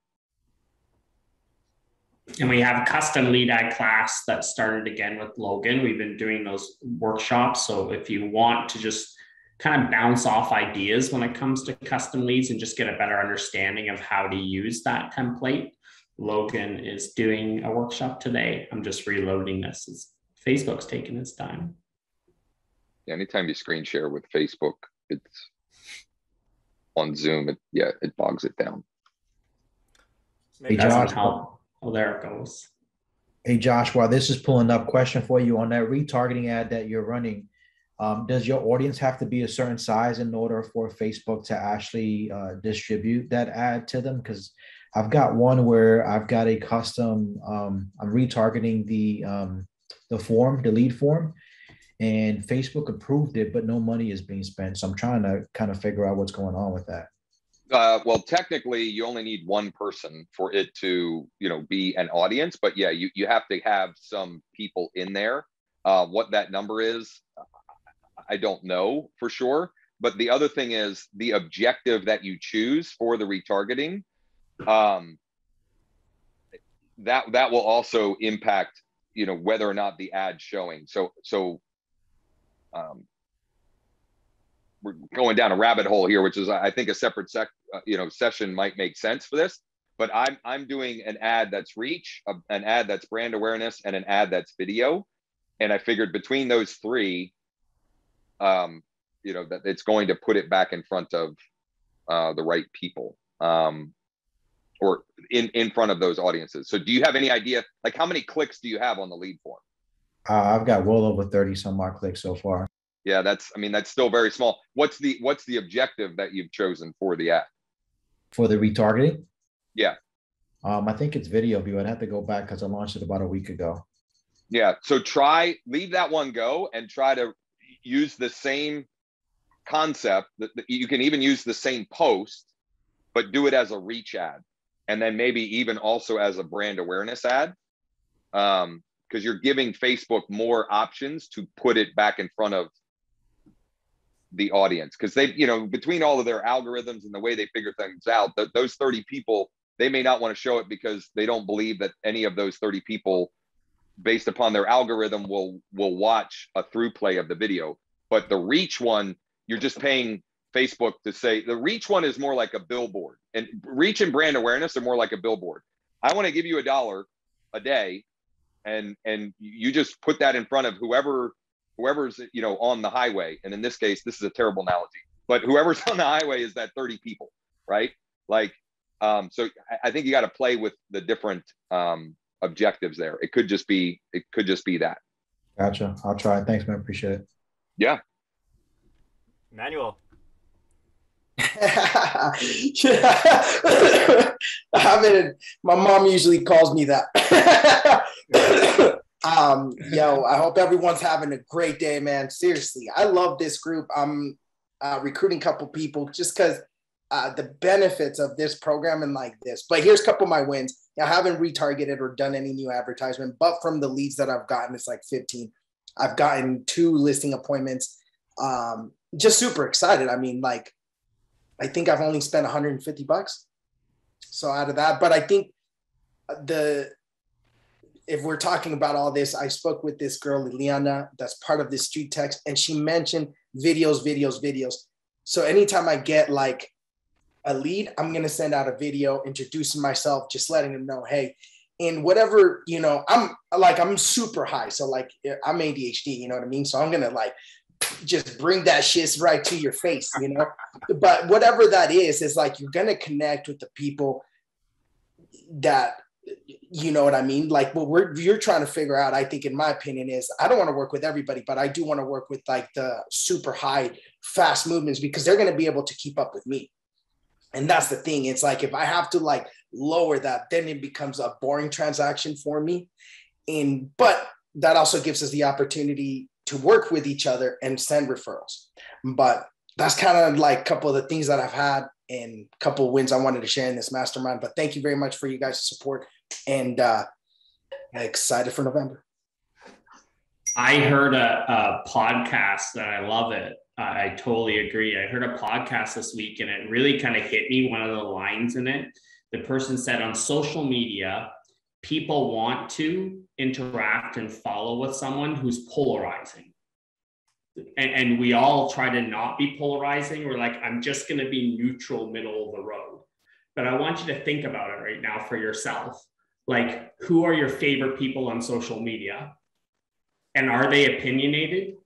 And we have custom lead ad class that started again with Logan. We've been doing those workshops. So if you want to just kind of bounce off ideas when it comes to custom leads and just get a better understanding of how to use that template, Logan is doing a workshop today. I'm just reloading this. It's, Facebook's taking its time. Yeah, anytime you screen share with Facebook, it's on Zoom, it, yeah, it bogs it down. Hey, Josh. help. Oh, there it goes. Hey, Josh, while this is pulling up, question for you on that retargeting ad that you're running. Um, does your audience have to be a certain size in order for Facebook to actually uh, distribute that ad to them? Because I've got one where I've got a custom. Um, I'm retargeting the um, the form, the lead form, and Facebook approved it, but no money is being spent. So I'm trying to kind of figure out what's going on with that. Uh, well, technically, you only need one person for it to, you know, be an audience. But yeah, you you have to have some people in there. Uh, what that number is, I don't know for sure. But the other thing is the objective that you choose for the retargeting. Um, that that will also impact, you know, whether or not the ad showing. So so. Um, we're going down a rabbit hole here, which is I think a separate sec, uh, you know, session might make sense for this. But I'm I'm doing an ad that's reach, a, an ad that's brand awareness, and an ad that's video. And I figured between those three, um, you know, that it's going to put it back in front of uh, the right people, um, or in in front of those audiences. So, do you have any idea, like, how many clicks do you have on the lead form? Uh, I've got well over 30 some odd clicks so far. Yeah, that's I mean that's still very small. What's the what's the objective that you've chosen for the ad? For the retargeting, Yeah. um, I think it's video view. I'd have to go back because I launched it about a week ago. Yeah. So try leave that one go and try to use the same concept that that you can even use the same post, but do it as a reach ad. And then maybe even also as a brand awareness ad. Um, because you're giving Facebook more options to put it back in front of the audience. Because they, you know, between all of their algorithms and the way they figure things out, th- those 30 people, they may not want to show it because they don't believe that any of those 30 people based upon their algorithm will will watch a through play of the video but the reach one you're just paying facebook to say the reach one is more like a billboard and reach and brand awareness are more like a billboard i want to give you a dollar a day and and you just put that in front of whoever whoever's you know on the highway and in this case this is a terrible analogy but whoever's (laughs) on the highway is that 30 people right like um so i, I think you got to play with the different um objectives there it could just be it could just be that Gotcha. I'll try. Thanks, man. Appreciate it. yeah Manuel. (laughs) I mean, my mom usually calls me that. (coughs) um, yo, I hope everyone's having a great day, man. Seriously, I love this group. I'm uh, recruiting a couple people just because uh, the benefits of this program and like this. But here's a couple of my wins. I haven't retargeted or done any new advertisement, but from the leads that I've gotten, it's like 15. I've gotten two listing appointments. Um, just super excited. I mean, like, I think I've only spent 150 bucks. So out of that, but I think the if we're talking about all this, I spoke with this girl, Liliana, that's part of the StreetText, and she mentioned videos, videos, videos. So anytime I get like a lead, I'm gonna send out a video introducing myself, just letting them know, hey, in whatever you know i'm like i'm super high so like i'm adhd you know what i mean so i'm gonna like just bring that shit right to your face you know? But whatever that is is like you're gonna connect with the people that you know what i mean? Like what we're you're trying to figure out i think in my opinion is i don't want to work with everybody but i do want to work with like the super high fast movements because they're to be able to keep up with me. And that's the thing it's like if i have to like lower that then it becomes a boring transaction for me. And but that also gives us the opportunity to work with each other and send referrals but that's kind of like a couple of the things that i've had and a couple of wins i wanted to share in this mastermind but thank you very much for you guys support and uh excited for november I heard a, a podcast that I love it. I, I totally agree. I heard a podcast this week and it really kind of hit me. One of the lines in it, the person said on social media, people want to interact and follow with someone who's polarizing. And, and we all try to not be polarizing. We're like, I'm just going to be neutral, middle of the road. But I want you to think about it right now for yourself. Like, who are your favorite people on social media? And are they opinionated?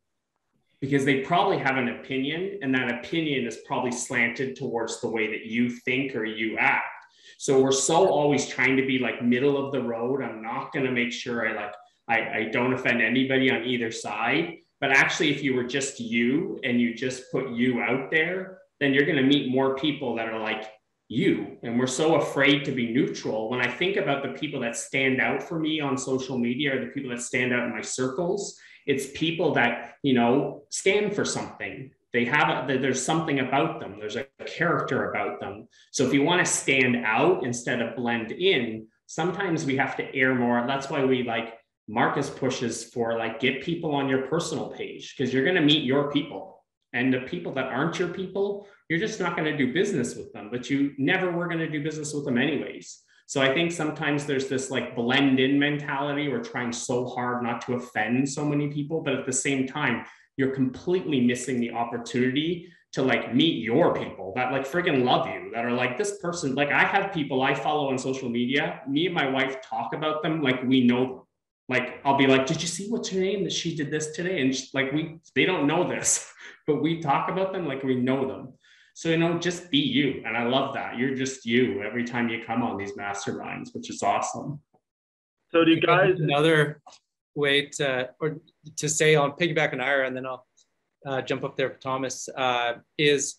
Because they probably have an opinion, and that opinion is probably slanted towards the way that you think or you act. So we're so always trying to be like middle of the road. I'm not going to make sure I like I, I don't offend anybody on either side. But actually, if you were just you and you just put you out there, then you're going to meet more people that are like you. And we're so afraid to be neutral. When I think about the people that stand out for me on social media or the people that stand out in my circles, it's people that, you know, stand for something. They have a, there's something about them. There's a character about them. So if you want to stand out instead of blend in, sometimes we have to air more. That's why we like Marcus pushes for like get people on your personal page because you're going to meet your people. And the people that aren't your people, you're just not going to do business with them, but you never were going to do business with them anyways. So I think sometimes there's this like blend in mentality. We're trying so hard not to offend so many people, but at the same time, you're completely missing the opportunity to like meet your people that like friggin' love you, that are like this person. Like I have people I follow on social media. Me and my wife talk about them like we know them. Like I'll be like, did you see what's her name that she did this today? And she, like we, they don't know this, (laughs) but we talk about them like we know them. So, you know, just be you. And I love that. You're just you every time you come on these masterminds, which is awesome. So do you guys another way to or to say on piggyback on Ira and then I'll uh, jump up there for Thomas uh, is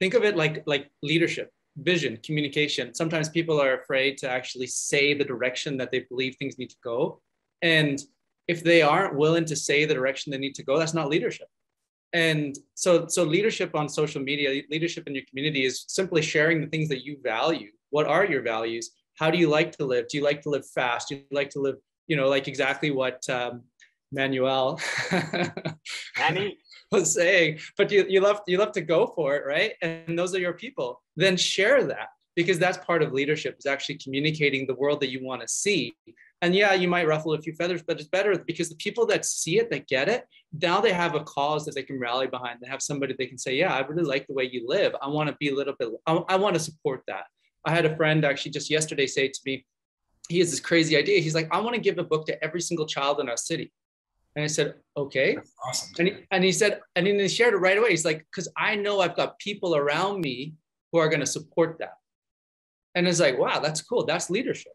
think of it like like leadership, vision, communication. Sometimes people are afraid to actually say the direction that they believe things need to go. And if they aren't willing to say the direction they need to go, that's not leadership. And so so leadership on social media leadership in your community is simply sharing the things that you value. What are your values? How do you like to live? Do you like to live fast? Do you like to live you know like exactly what um, manuel (laughs) was saying but you, you love you love to go for it right and those are your people then share that because that's part of leadership is actually communicating the world that you want to see and yeah, you might ruffle a few feathers, but it's better because the people that see it, that get it, now they have a cause that they can rally behind. They have somebody they can say, yeah, I really like the way you live. I want to be a little bit, I, I want to support that. I had a friend actually just yesterday say to me, he has this crazy idea. He's like, I want to give a book to every single child in our city. And I said, okay. That's awesome. And he, and he said, and then he shared it right away. He's like, because I know I've got people around me who are going to support that. And it's like, wow, that's cool. That's leadership.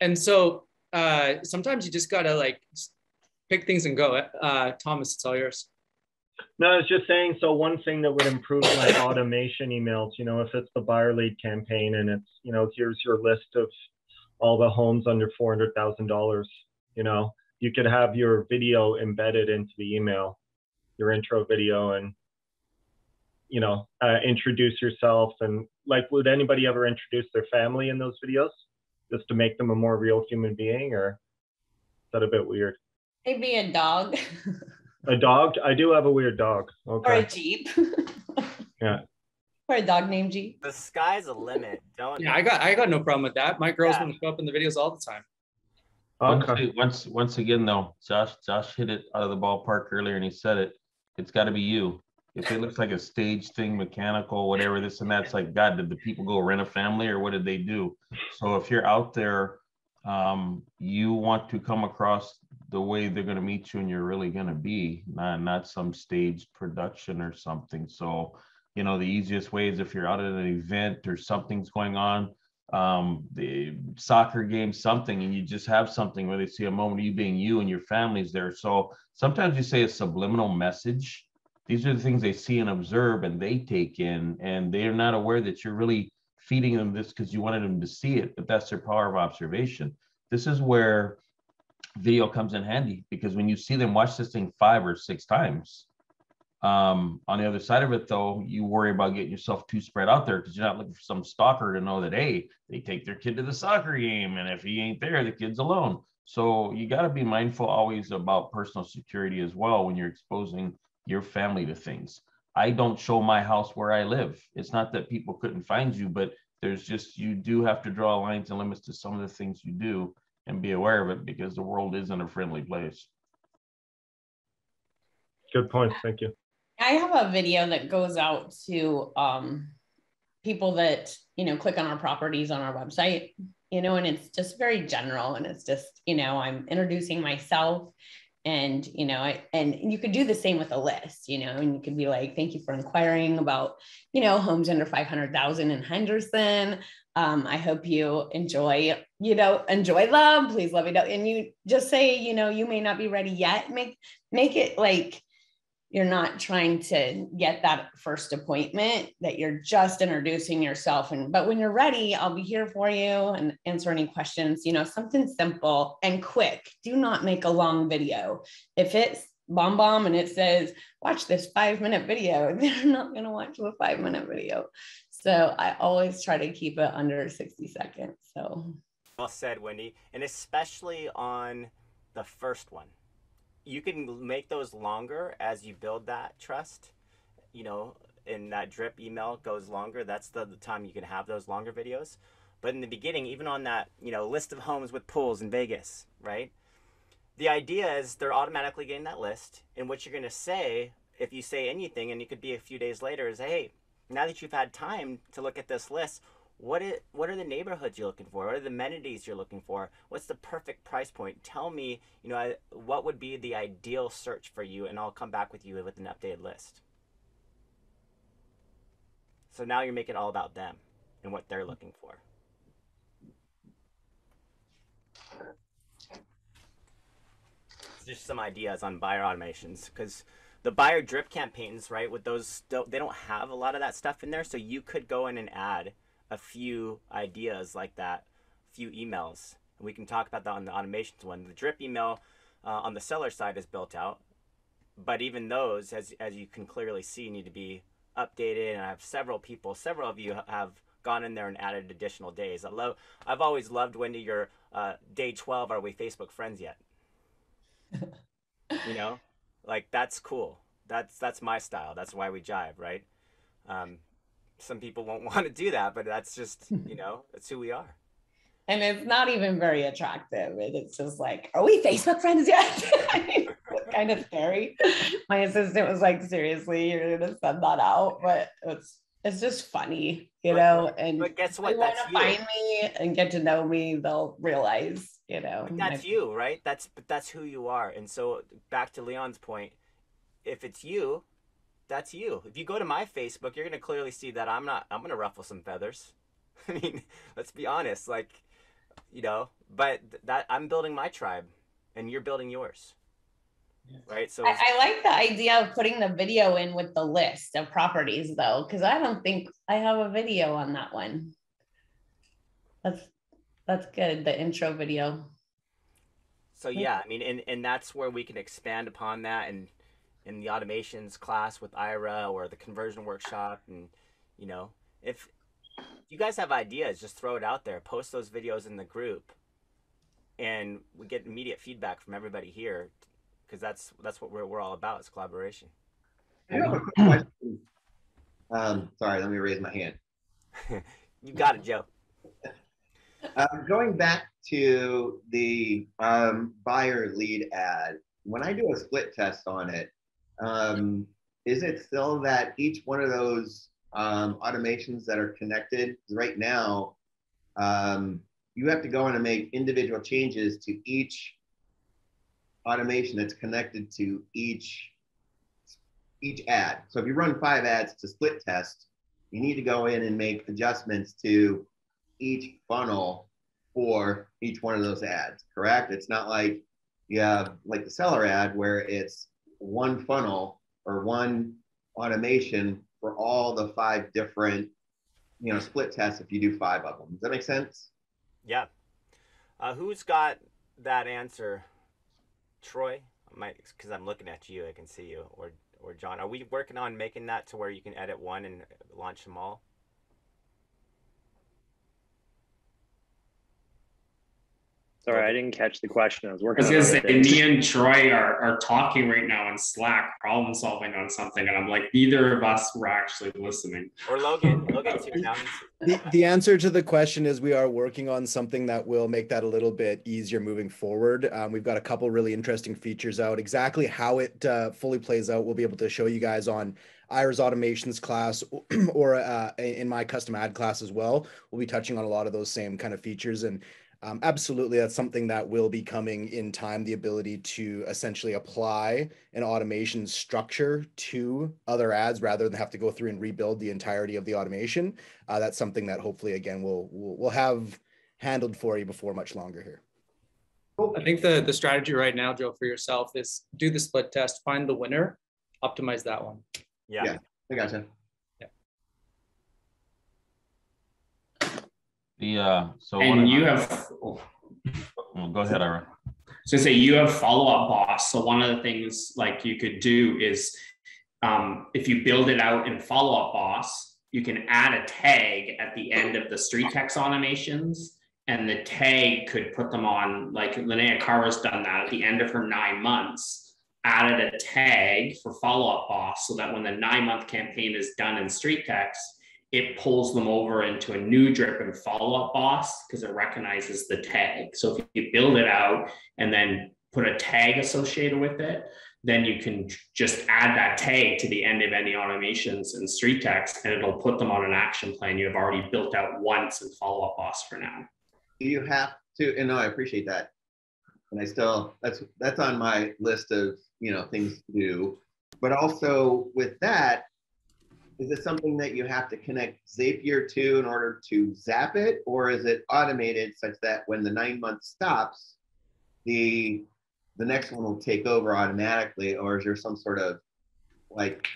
And so uh, sometimes you just gotta like pick things and go. Uh, Thomas, it's all yours. No, I was just saying. So one thing that would improve like automation emails, you know, if it's the buyer lead campaign and it's, you know, here's your list of all the homes under four hundred thousand dollars. You know, you could have your video embedded into the email, your intro video, and you know, uh, introduce yourself. And like, would anybody ever introduce their family in those videos? just to make them a more real human being, or is that a bit weird? Maybe a dog. a dog? I do have a weird dog. Okay. Or a Jeep. (laughs) yeah. Or a dog named G? The sky's the limit. Don't. Yeah, I got I got no problem with that. My girls yeah. want to show up in the videos all the time. Okay. Once, once once again though, Josh Josh hit it out of the ballpark earlier, and he said it. It's got to be you. If it looks like a stage thing, mechanical, whatever, this and that's like, God, did the people go rent a family or what did they do? So if you're out there um, you want to come across the way they're going to meet you and you're really going to be, not, not some staged production or something. So, you know, the easiest way is if you're out at an event or something's going on, um, the soccer game, something, and you just have something where they see a moment of you being you and your family's there. So sometimes you say a subliminal message. These are the things they see and observe and they take in, and they are not aware that you're really feeding them this because you wanted them to see it, but that's their power of observation. This is where video comes in handy because when you see them watch this thing five or six times, um, on the other side of it, though, you worry about getting yourself too spread out there because you're not looking for some stalker to know that, hey, they take their kid to the soccer game. And if he ain't there, the kid's alone. So you got to be mindful always about personal security as well when you're exposing your family to things. I don't show my house where I live. It's not that people couldn't find you, but there's just, you do have to draw lines and limits to some of the things you do and be aware of it because the world isn't a friendly place. Good point. Thank you. I have a video that goes out to um, people that, you know, click on our properties on our website, you know, and it's just very general and it's just, you know, I'm introducing myself and you know I, and you could do the same with a list you know and you could be like thank you for inquiring about you know homes under 500000 in henderson. Um, i hope you enjoy you know enjoy them. Please let me know. And you just say you know you may not be ready yet. Make make it like you're not trying to get that first appointment that you're just introducing yourself and but when you're ready i'll be here for you and answer any questions you know something simple and quick. Do not make a long video. If it's BombBomb and it says watch this five minute video (laughs) they're not going to watch a five minute video. So i always try to keep it under 60 seconds so. Well said wendy and especially on the first one you can make those longer as you build that trust you know and that drip email goes longer that's the, the time you can have those longer videos. But in the beginning even on that you know list of homes with pools in vegas right? The idea is they're automatically getting that list and what you're going to say if you say anything and it could be a few days later is hey now that you've had time to look at this list what it what are the neighborhoods you're looking for? What are the amenities you're looking for? What's the perfect price point? Tell me you know what would be the ideal search for you and i'll come back with you with an updated list. So now you're making it all about them and what they're looking for. Just some ideas on buyer automations because the buyer drip campaigns right with those they don't have a lot of that stuff in there so you could go in and add a few ideas like that, a few emails. And we can talk about that on the automations one. The drip email uh, on the seller side is built out, but even those, as, as you can clearly see, need to be updated. And I have several people, several of you have gone in there and added additional days. I love, I've always loved Wendy your uh, day 12. Are we Facebook friends yet? you know, (laughs) like that's cool. That's that's my style. That's why we jive, right? Um, some people won't (laughs) want to do that, but that's just, you hmm. know, that's who we are. And it's not even very attractive. It's just like, are we Facebook friends yet? (laughs) kind of scary. My assistant was like, seriously, you're gonna send that out. But it's it's just funny, you but, know. And but guess what? They want to find me and get to know me, they'll realize, you know. But that's you, right? That's but that's who you are. And so back to Leon's point, if it's you, that's you. If you go to my Facebook, you're gonna clearly see that I'm not. I'm gonna ruffle some feathers. (laughs) I mean, let's be honest. Like, you know, but that I'm building my tribe, and you're building yours. Right. So I, I like the idea of putting the video in with the list of properties, though, because I don't think I have a video on that one. That's that's good. The intro video. So yeah, I mean, and and that's where we can expand upon that and in the automations class with Ira or the conversion workshop. And, you know, if you guys have ideas, just throw it out there, post those videos in the group and we get immediate feedback from everybody here because that's, that's what we're, we're all about is collaboration. Um, sorry, let me raise my hand. (laughs) you got it, Joe. Uh, (laughs) going back to the um, buyer lead ad, when I do a split test on it, um, is it still that each one of those um, automations that are connected right now, um, you have to go in and make individual changes to each automation that's connected to each each ad. So if you run five ads to split test, you need to go in and make adjustments to each funnel for each one of those ads, correct? It's not like you have like the seller ad where it's one funnel or one automation for all the five different, you know, split tests if you do five of them. Does that make sense? Yeah. Uh, who's got that answer? Troy? Because I'm looking at you. I can see you. Or or John. Are we working on making that to where you can edit one and launch them all? Sorry, I didn't catch the question. I was I working. was on gonna say, me and Troy are, are talking right now in Slack, problem solving on something, and I'm like, neither of us were actually listening. Or Logan? Logan too. Now (laughs) The, the answer to the question is we are working on something that will make that a little bit easier moving forward. Um, we've got a couple really interesting features out. Exactly how it uh, fully plays out, we'll be able to show you guys on Ira's automations class (clears throat) or uh, in my custom ad class as well. We'll be touching on a lot of those same kind of features and um, absolutely, that's something that will be coming in time. The ability to essentially apply an automation structure to other ads rather than have to go through and rebuild the entirety of the automation. Uh, that's something that hopefully, again, we'll, we'll we'll have handled for you before much longer here. I think the, the strategy right now, Joe, for yourself is do the split test, find the winner, optimize that one. Yeah. Yeah, I gotcha. The uh, so And you have, Well, go ahead, Ira. So say you have Follow Up Boss. So one of the things like you could do is um, if you build it out in Follow Up Boss, you can add a tag at the end of the StreetText automations. And the tag could put them on, like Linnea Carver's done that at the end of her nine months, added a tag for Follow Up Boss so that when the nine-month campaign is done in StreetText, it pulls them over into a new drip and Follow Up Boss because it recognizes the tag. So if you build it out and then put a tag associated with it, then you can just add that tag to the end of any automations in StreetText and it'll put them on an action plan you have already built out once in follow-up boss for now. You have to, and no, I appreciate that. And I still, that's, that's on my list of, you know, things to do. But also with that, is it something that you have to connect Zapier to in order to zap it? Or is it automated such that when the nine months stops, the, the next one will take over automatically? Or is there some sort of like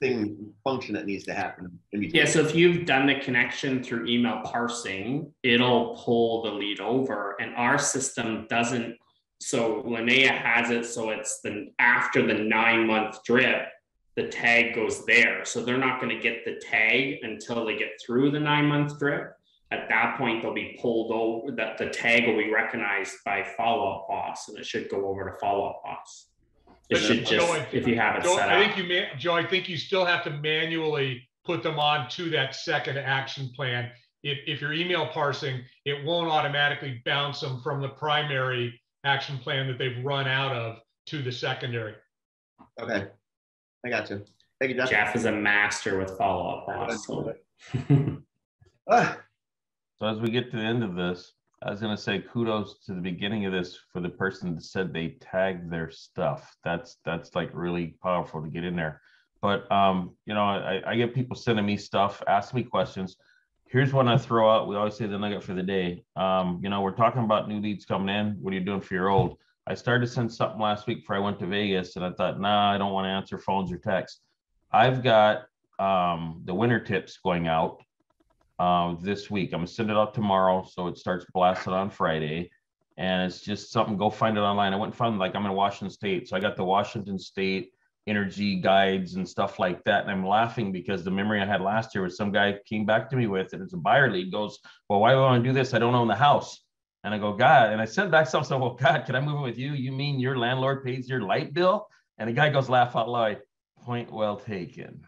thing, function that needs to happen? Yeah, so if you've done the connection through email parsing, it'll pull the lead over and our system doesn't. So Linnea has it, so it's the, after the nine month drip, the tag goes there. So they're not gonna get the tag until they get through the nine month drip. At that point, they'll be pulled over, that the tag will be recognized by Follow Up Boss and it should go over to Follow Up Boss. It should just, Joe, I- if you have it Joe, set I up. think you, ma- Joe, I think you still have to manually put them on to that second action plan. If, if you're email parsing, it won't automatically bounce them from the primary action plan that they've run out of to the secondary. Okay, I got you. Thank you, Jeff. Jeff is a master with Follow Up Boss. so- (laughs) So as we get to the end of this, I was gonna say kudos to the beginning of this for the person that said they tagged their stuff. That's that's like really powerful to get in there. But um, you know, I, I get people sending me stuff, asking me questions. Here's one I throw out. We always say the nugget for the day. Um, you know, we're talking about new leads coming in. What are you doing for your old? I started to send something last week before I went to Vegas, and I thought, nah, I don't want to answer phones or texts. I've got um, the winter tips going out uh, this week. I'm gonna send it out tomorrow, so it starts blasting on Friday. And it's just something. Go find it online. I went and found like I'm in Washington State, so I got the Washington State energy guides and stuff like that. And I'm laughing because the memory I had last year was some guy came back to me with, and it's a buyer lead. Goes, well, why do I want to do this? I don't own the house. And I go, God, and I sent back something. So, well, God, can I move in with you? You mean your landlord pays your light bill? And the guy goes, laugh out loud. Point well taken.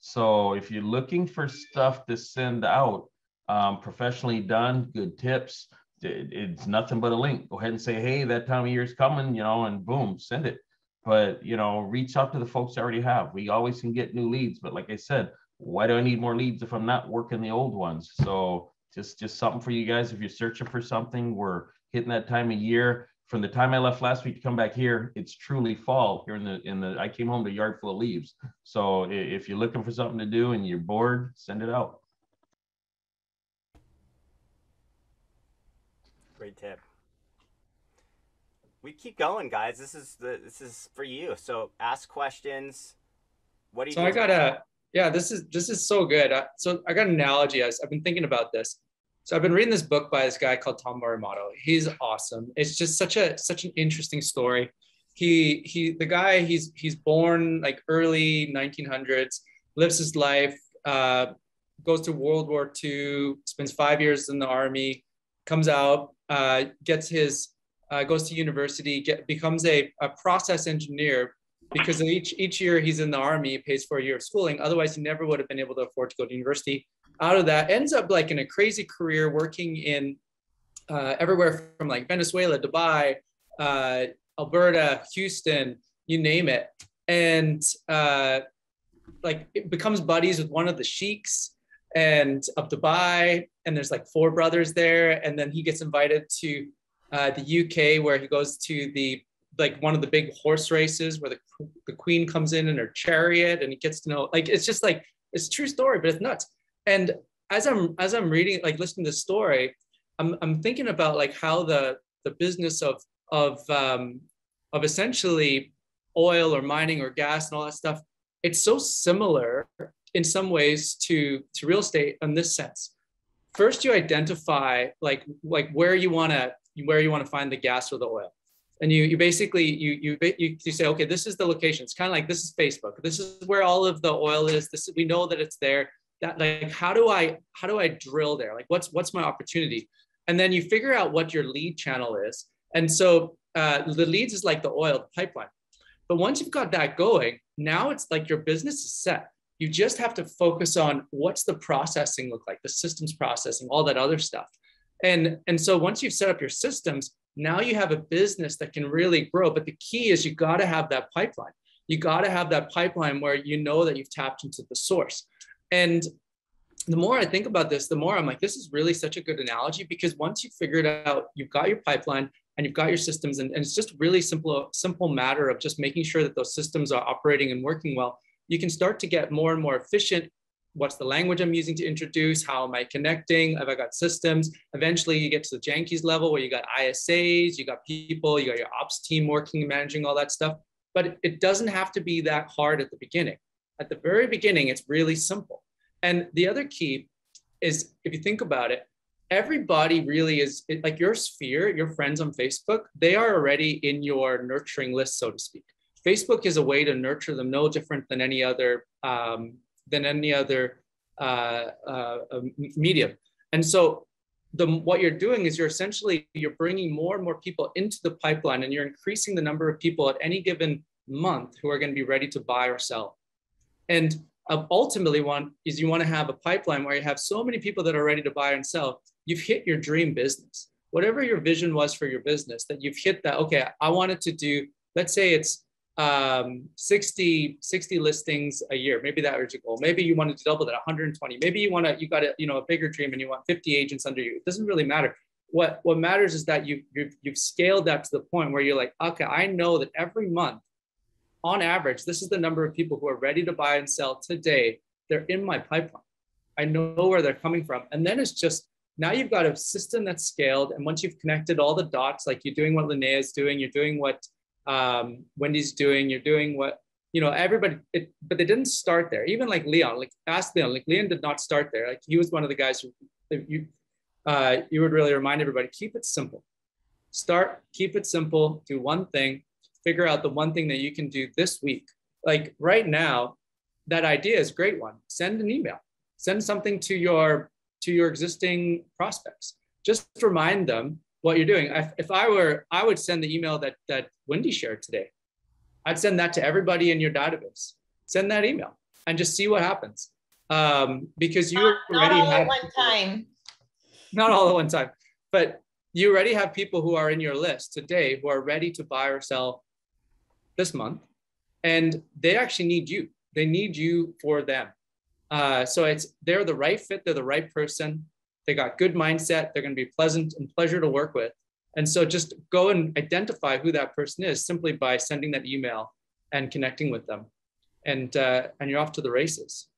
So if you're looking for stuff to send out, um, professionally done, good tips, it- it's nothing but a link. Go ahead and say, hey, that time of year is coming, you know, and boom, send it. But you know, reach out to the folks I already have. We always can get new leads, but like I said, why do I need more leads if I'm not working the old ones? So just just something for you guys if you're searching for something. We're hitting that time of year. From the time I left last week to come back here, it's truly fall here in the in the. I came home to a yard full of leaves. So if you're looking for something to do and you're bored, send it out. Great tip. We keep going, guys. This is the this is for you. So ask questions. What do you? So I got a yeah. This is this is so good. So I got an analogy. I was, I've been thinking about this. So I've been reading this book by this guy called Tom Morimoto. He's awesome. It's just such a such an interesting story. He he the guy he's he's born like early 1900s, lives his life, uh, goes to World War II, spends five years in the army, comes out, uh, gets his uh, goes to university, get, becomes a, a process engineer because each each year he's in the army, pays for a year of schooling. Otherwise, he never would have been able to afford to go to university. Out of that, ends up like in a crazy career working in uh, everywhere from like Venezuela, Dubai, uh, Alberta, Houston, you name it, and uh, like it becomes buddies with one of the sheiks and of Dubai, and there's like four brothers there, and then he gets invited to uh, the UK where he goes to the like one of the big horse races where the, the queen comes in in her chariot and he gets to know like it's just like it's true story but it's nuts. And as i'm as i'm reading like listening to the story i'm, I'm thinking about like how the the business of of um of essentially oil or mining or gas and all that stuff it's so similar in some ways to to real estate in this sense. First you identify like like where you want to where you want to find the gas or the oil and you you basically you you you, you say okay this is the location. It's kind of like this is facebook. This is where all of the oil is. This we know that it's there. That like how do i how do i drill there? Like what's what's my opportunity? And then you figure out what your lead channel is. And so uh, the leads is like the oil pipeline. But once you've got that going now it's like your business is set. You just have to focus on what's the processing look like the systems processing all that other stuff. And and so once you've set up your systems now you have a business that can really grow but the key is you got to have that pipeline. You got to have that pipeline where you know that you've tapped into the source. And the more i think about this the more i'm like this is really such a good analogy because once you've figured out you've got your pipeline and you've got your systems and, and it's just really simple simple matter of just making sure that those systems are operating and working well. You can start to get more and more efficient what's the language I'm using to introduce? How am I connecting? Have I got systems? Eventually, you get to the Jankies level where you got ISAs, you got people, you got your ops team working and managing all that stuff. But it doesn't have to be that hard at the beginning. At the very beginning, it's really simple. And the other key is if you think about it, everybody really is like your sphere, your friends on Facebook, they are already in your nurturing list, so to speak. Facebook is a way to nurture them, no different than any other um, than any other uh, uh, medium. And so the, what you're doing is you're essentially, you're bringing more and more people into the pipeline and you're increasing the number of people at any given month who are going to be ready to buy or sell. And uh, ultimately one is you want to have a pipeline where you have so many people that are ready to buy and sell. You've hit your dream business. Whatever your vision was for your business, that you've hit that, okay, I wanted to do, let's say it's um 60 60 listings a year. Maybe that was your goal. Maybe you wanted to double that 120 maybe you want to you got a you know a bigger dream and you want 50 agents under you. It doesn't really matter. What what matters is that you you've, you've scaled that to the point where you're like okay i know that every month on average this is the number of people who are ready to buy and sell today. They're in my pipeline. I know where they're coming from. And then it's just now you've got a system that's scaled. And once you've connected all the dots like you're doing what linnea is doing you're doing what um, Wendy's doing, you're doing what, you know, everybody, it, but they didn't start there. Even like Leon, like ask Leon, like Leon did not start there. Like he was one of the guys who you, uh, you would really remind everybody, keep it simple. Start, keep it simple, do one thing, figure out the one thing that you can do this week. Like right now, that idea is great one. Send an email, send something to your, to your existing prospects. Just remind them what you're doing. If, if I were, I would send the email that that Wendy shared today. I'd send that to everybody in your database. Send that email and just see what happens. Um, because you not, already not all have at one time. not all at one time, but you already have people who are in your list today who are ready to buy or sell this month, and they actually need you. They need you for them. Uh, so it's they're the right fit. They're the right person. They got good mindset. They're going to be pleasant and pleasure to work with. And so just go and identify who that person is simply by sending that email and connecting with them. And, uh, and you're off to the races.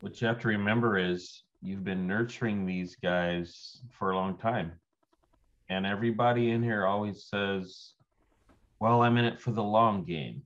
What you have to remember is you've been nurturing these guys for a long time. And everybody in here always says, well, I'm in it for the long game.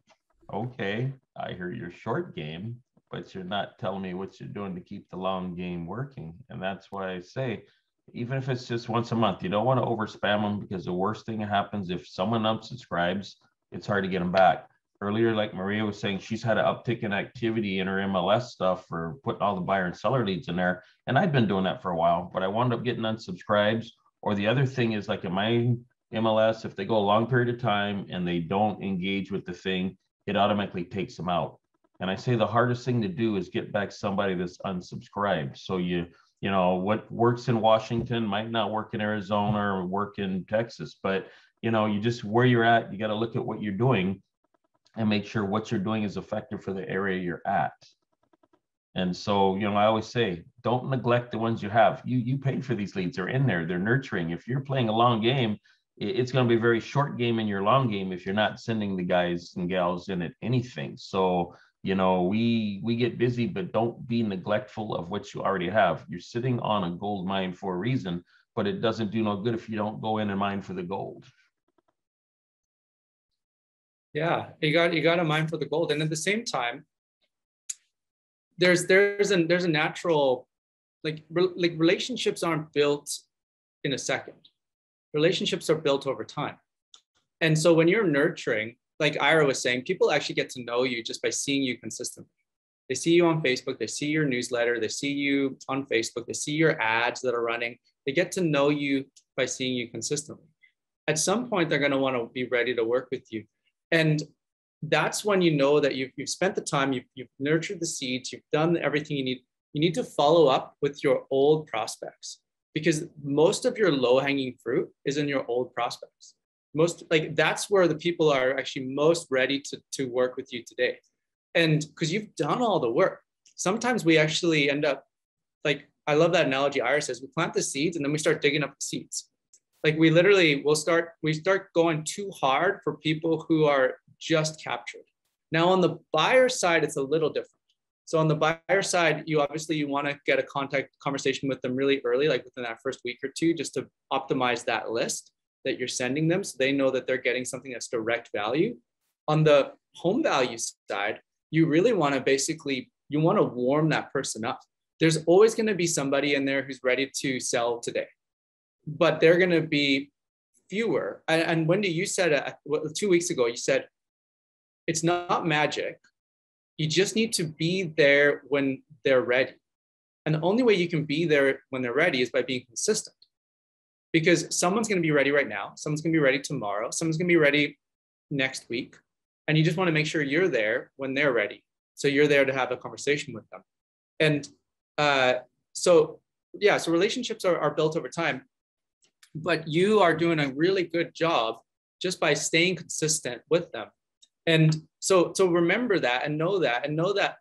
Okay, I hear your short game, but you're not telling me what you're doing to keep the long game working. And that's why I say, even if it's just once a month, you don't want to over spam them because the worst thing that happens if someone unsubscribes, it's hard to get them back. Earlier, like Maria was saying, she's had an uptick in activity in her MLS stuff for putting all the buyer and seller leads in there. And I've been doing that for a while, but I wound up getting unsubscribes. Or the other thing is like in my MLS, if they go a long period of time and they don't engage with the thing, it automatically takes them out. And I say the hardest thing to do is get back somebody that's unsubscribed. So you, you know, what works in Washington might not work in Arizona or work in Texas, but you know, you just where you're at, you got to look at what you're doing and make sure what you're doing is effective for the area you're at. And so, you know, I always say, don't neglect the ones you have. You you paid for these leads; they're in there, they're nurturing. If you're playing a long game, it's going to be a very short game in your long game if you're not sending the guys and gals in at anything. So, you know, we we get busy, but don't be neglectful of what you already have. You're sitting on a gold mine for a reason, but it doesn't do no good if you don't go in and mine for the gold. Yeah, you got you got to mine for the gold, and at the same time, there's there's a there's a natural like re, like relationships aren't built in a second relationships are built over time. And so when you're nurturing, like Ira was saying, people actually get to know you just by seeing you consistently. They see you on Facebook, they see your newsletter, they see you on Facebook, they see your ads that are running. They get to know you by seeing you consistently. At some point, they're going to want to be ready to work with you. And that's when you know that you've, you've spent the time, you've, you've nurtured the seeds, you've done everything you need. You need to follow up with your old prospects because most of your low hanging fruit is in your old prospects. Most like that's where the people are actually most ready to, to work with you today. And because you've done all the work. Sometimes we actually end up like i love that analogy Iris says we plant the seeds and then we start digging up the seeds. Like we literally will start we start going too hard for people who are just captured. Now on the buyer side it's a little different so on the buyer side, you obviously you want to get a contact conversation with them really early, like within that first week or two, just to optimize that list that you're sending them so they know that they're getting something that's direct value. On the home value side, you really want to basically you want to warm that person up. There's always going to be somebody in there who's ready to sell today, but they're going to be fewer. And, and Wendy, you said uh, two weeks ago, you said it's not magic you just need to be there when they're ready. And the only way you can be there when they're ready is by being consistent. Because someone's going to be ready right now, someone's going to be ready tomorrow, someone's going to be ready next week. And you just want to make sure you're there when they're ready. So you're there to have a conversation with them. And uh, so, yeah, so relationships are, are built over time. But you are doing a really good job just by staying consistent with them and so so remember that and know that and know that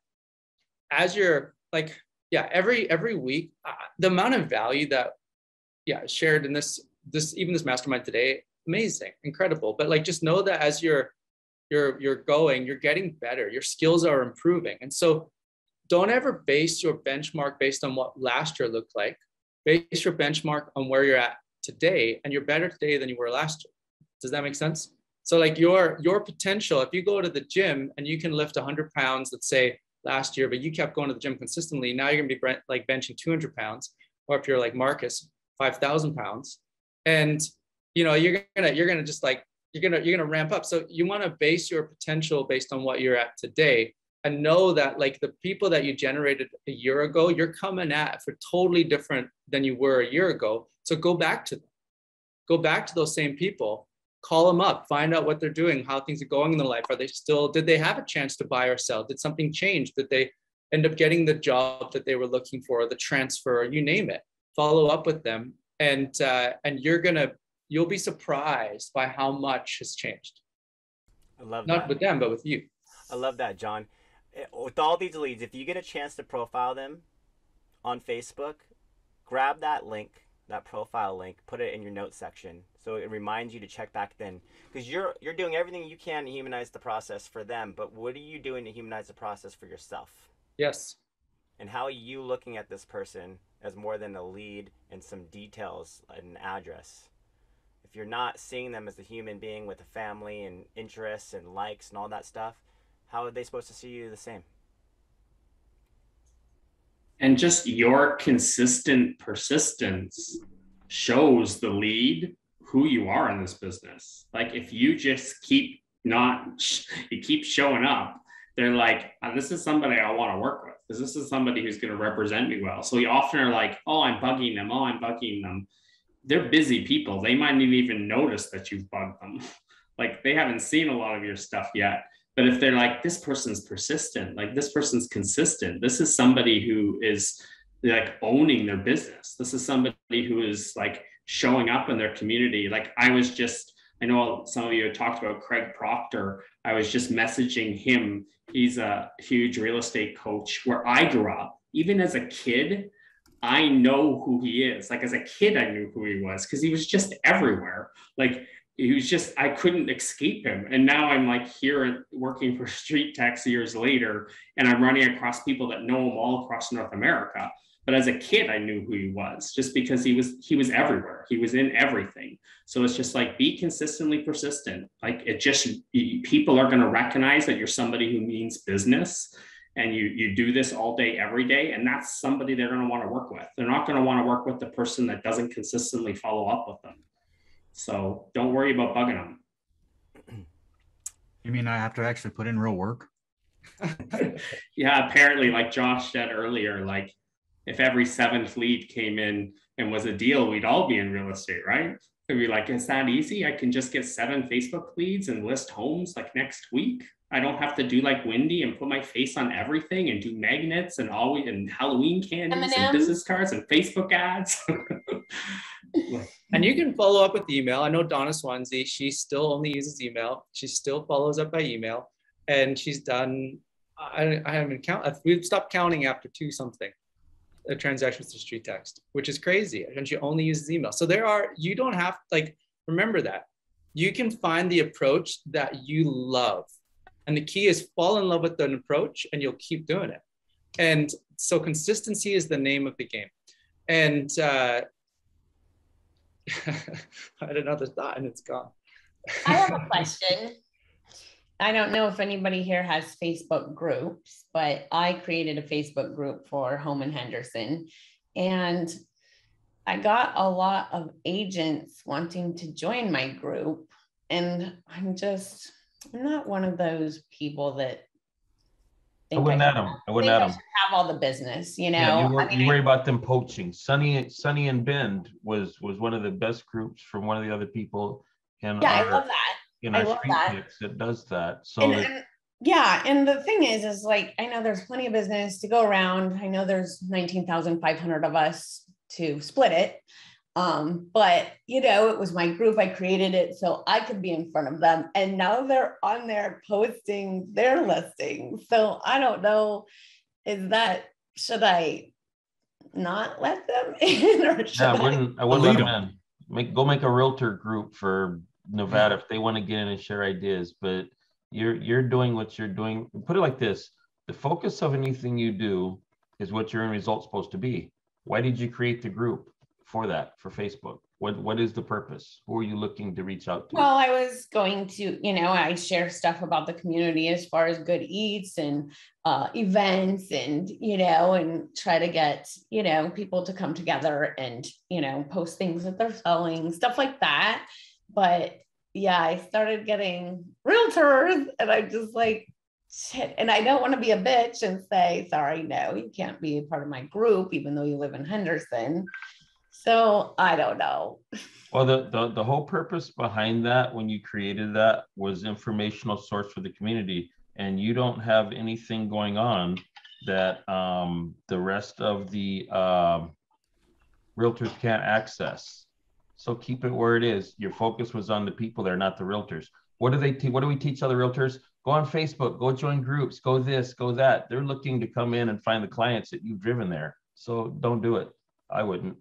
as you're like yeah every every week uh, the amount of value that yeah shared in this this even this mastermind today amazing incredible. But like just know that as you're you're you're going you're getting better your skills are improving. And so don't ever base your benchmark based on what last year looked like. Base your benchmark on where you're at today and you're better today than you were last year. Does that make sense so like your your potential, if you go to the gym and you can lift 100 pounds, let's say last year, but you kept going to the gym consistently, now you're gonna be like benching 200 pounds, or if you're like Marcus, 5,000 pounds, and you know you're gonna you're gonna just like you're gonna you're gonna ramp up. So you want to base your potential based on what you're at today, and know that like the people that you generated a year ago, you're coming at for totally different than you were a year ago. So go back to them, go back to those same people call them up, find out what they're doing, how things are going in their life. Are they still, did they have a chance to buy or sell? Did something change? Did they end up getting the job that they were looking for, the transfer, you name it? Follow up with them. And, uh, and you're going to, you'll be surprised by how much has changed. I love that. Not that. with them, but with you. I love that, John. eh, with all these leads, if you get a chance to profile them on Facebook, grab that link, that profile link, put it in your notes section, so it reminds you to check back then, because you're you're doing everything you can to humanize the process for them. But what are you doing to humanize the process for yourself? Yes. And how are you looking at this person as more than a lead and some details, and an address? If you're not seeing them as a human being with a family and interests and likes and all that stuff, how are they supposed to see you the same? and just your consistent persistence shows the lead who you are in this business. Like if you just keep not you keep showing up they're like oh, this is somebody i want to work with. Because this is somebody who's going to represent me well. So you often are like oh i'm bugging them. Oh i'm bugging them. They're busy people. They might not even notice that you've bugged them. (laughs) Like they haven't seen a lot of your stuff yet. But if they're like, this person's persistent, like this person's consistent, this is somebody who is like owning their business. This is somebody who is like showing up in their community. Like I was just, I know some of you talked about Craig Proctor. I was just messaging him. He's a huge real estate coach where I grew up. Even as a kid, I know who he is. Like as a kid, I knew who he was because he was just everywhere. Like he was just I couldn't escape him. And now I'm like here working for StreetText years later, and I'm running across people that know him all across North America. But as a kid, I knew who he was just because he was he was everywhere. He was in everything. So it's just like be consistently persistent. Like it just people are going to recognize that you're somebody who means business and you you do this all day every day and that's somebody they're going to want to work with they're not going to want to work with the person that doesn't consistently follow up with them so don't worry about bugging them. You mean I have to actually put in real work? (laughs) yeah, apparently, like Josh said earlier, like if every seventh lead came in and was a deal, we'd all be in real estate, right? It'd be like, is that easy? I can just get seven Facebook leads and list homes like next week. I don't have to do like Wendy and put my face on everything and do magnets and always and Halloween candies and business cards and Facebook ads. (laughs) and you can follow up with email. I know Donna Swansea, she still only uses email. She still follows up by email. And she's done, I, I haven't count, we've stopped counting after two something uh, transactions through StreetText, which is crazy. And she only uses email. So there are, you don't have, like, remember that. You can find the approach that you love. And the key is fall in love with an approach and you'll keep doing it. And so consistency is the name of the game. And uh, (laughs) I had another thought and it's gone. I have a question. I don't know if anybody here has Facebook groups, but I created a Facebook group for Home and Henderson. And I got a lot of agents wanting to join my group. And I'm just, I'm not one of those people that I wouldn't add them. I wouldn't add them. Have all the business, you know. Yeah, you, I mean, you worry about them poaching. Sunny, Sunny and Bend was was one of the best groups from one of the other people in yeah, I love that. In I our love street that. mix that does that. So and, it- and yeah, and the thing is, is like I know there's plenty of business to go around. I know there's nineteen thousand five hundred of us to split it. Um, but you know, it was my group. I created it so I could be in front of them, and now they're on there posting their listings. So I don't know, is that should I not let them (laughs) in or should yeah, I I? wouldn't I wouldn't let them in. Make go make a realtor group for Nevada if they want to get in and share ideas. But you're you're doing what you're doing. Put it like this: the focus of anything you do is what your end result's supposed to be. Why did you create the group for that for Facebook? What what is the purpose? Who are you looking to reach out to? Well, I was going to, you know, I share stuff about the community as far as good eats and uh, events and, you know, and try to get, you know, people to come together and, you know, post things that they're selling, stuff like that. But yeah, I started getting realtors and I'm just like, shit. And I don't want to be a bitch and say, sorry, no, you can't be a part of my group, even though you live in Henderson. So I don't know. Well, the, the the whole purpose behind that when you created that was informational source for the community, and you don't have anything going on that um, the rest of the um, realtors can't access. So keep it where it is. Your focus was on the people there, not the realtors. What do they? Te- what do we teach other realtors? Go on Facebook. Go join groups. Go this. Go that. They're looking to come in and find the clients that you've driven there. So don't do it. I wouldn't.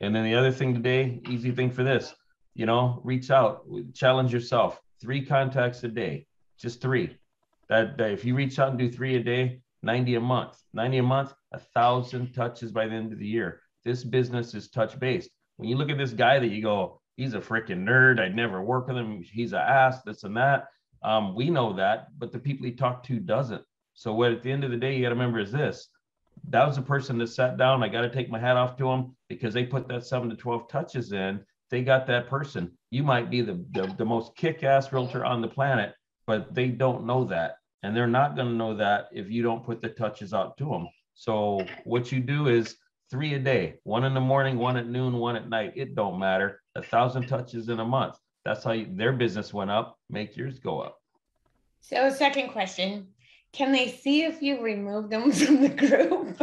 And then the other thing today, easy thing for this, you know, reach out, challenge yourself. Three contacts a day, just three. That, that if you reach out and do three a day, 90 a month, 90 a month, a thousand touches by the end of the year. This business is touch based. When you look at this guy that you go, he's a freaking nerd. I'd never work with him. He's an ass, this and that. Um, we know that, but the people he talked to doesn't. So what at the end of the day, you got to remember is this. That was the person that sat down. I got to take my hat off to them because they put that seven to 12 touches in. They got that person. You might be the, the, the most kick-ass realtor on the planet, but they don't know that. And they're not going to know that if you don't put the touches out to them. So what you do is three a day, one in the morning, one at noon, one at night. It don't matter. A thousand touches in a month. That's how you, their business went up. Make yours go up. So second question, can they see if you remove them (laughs) from the group?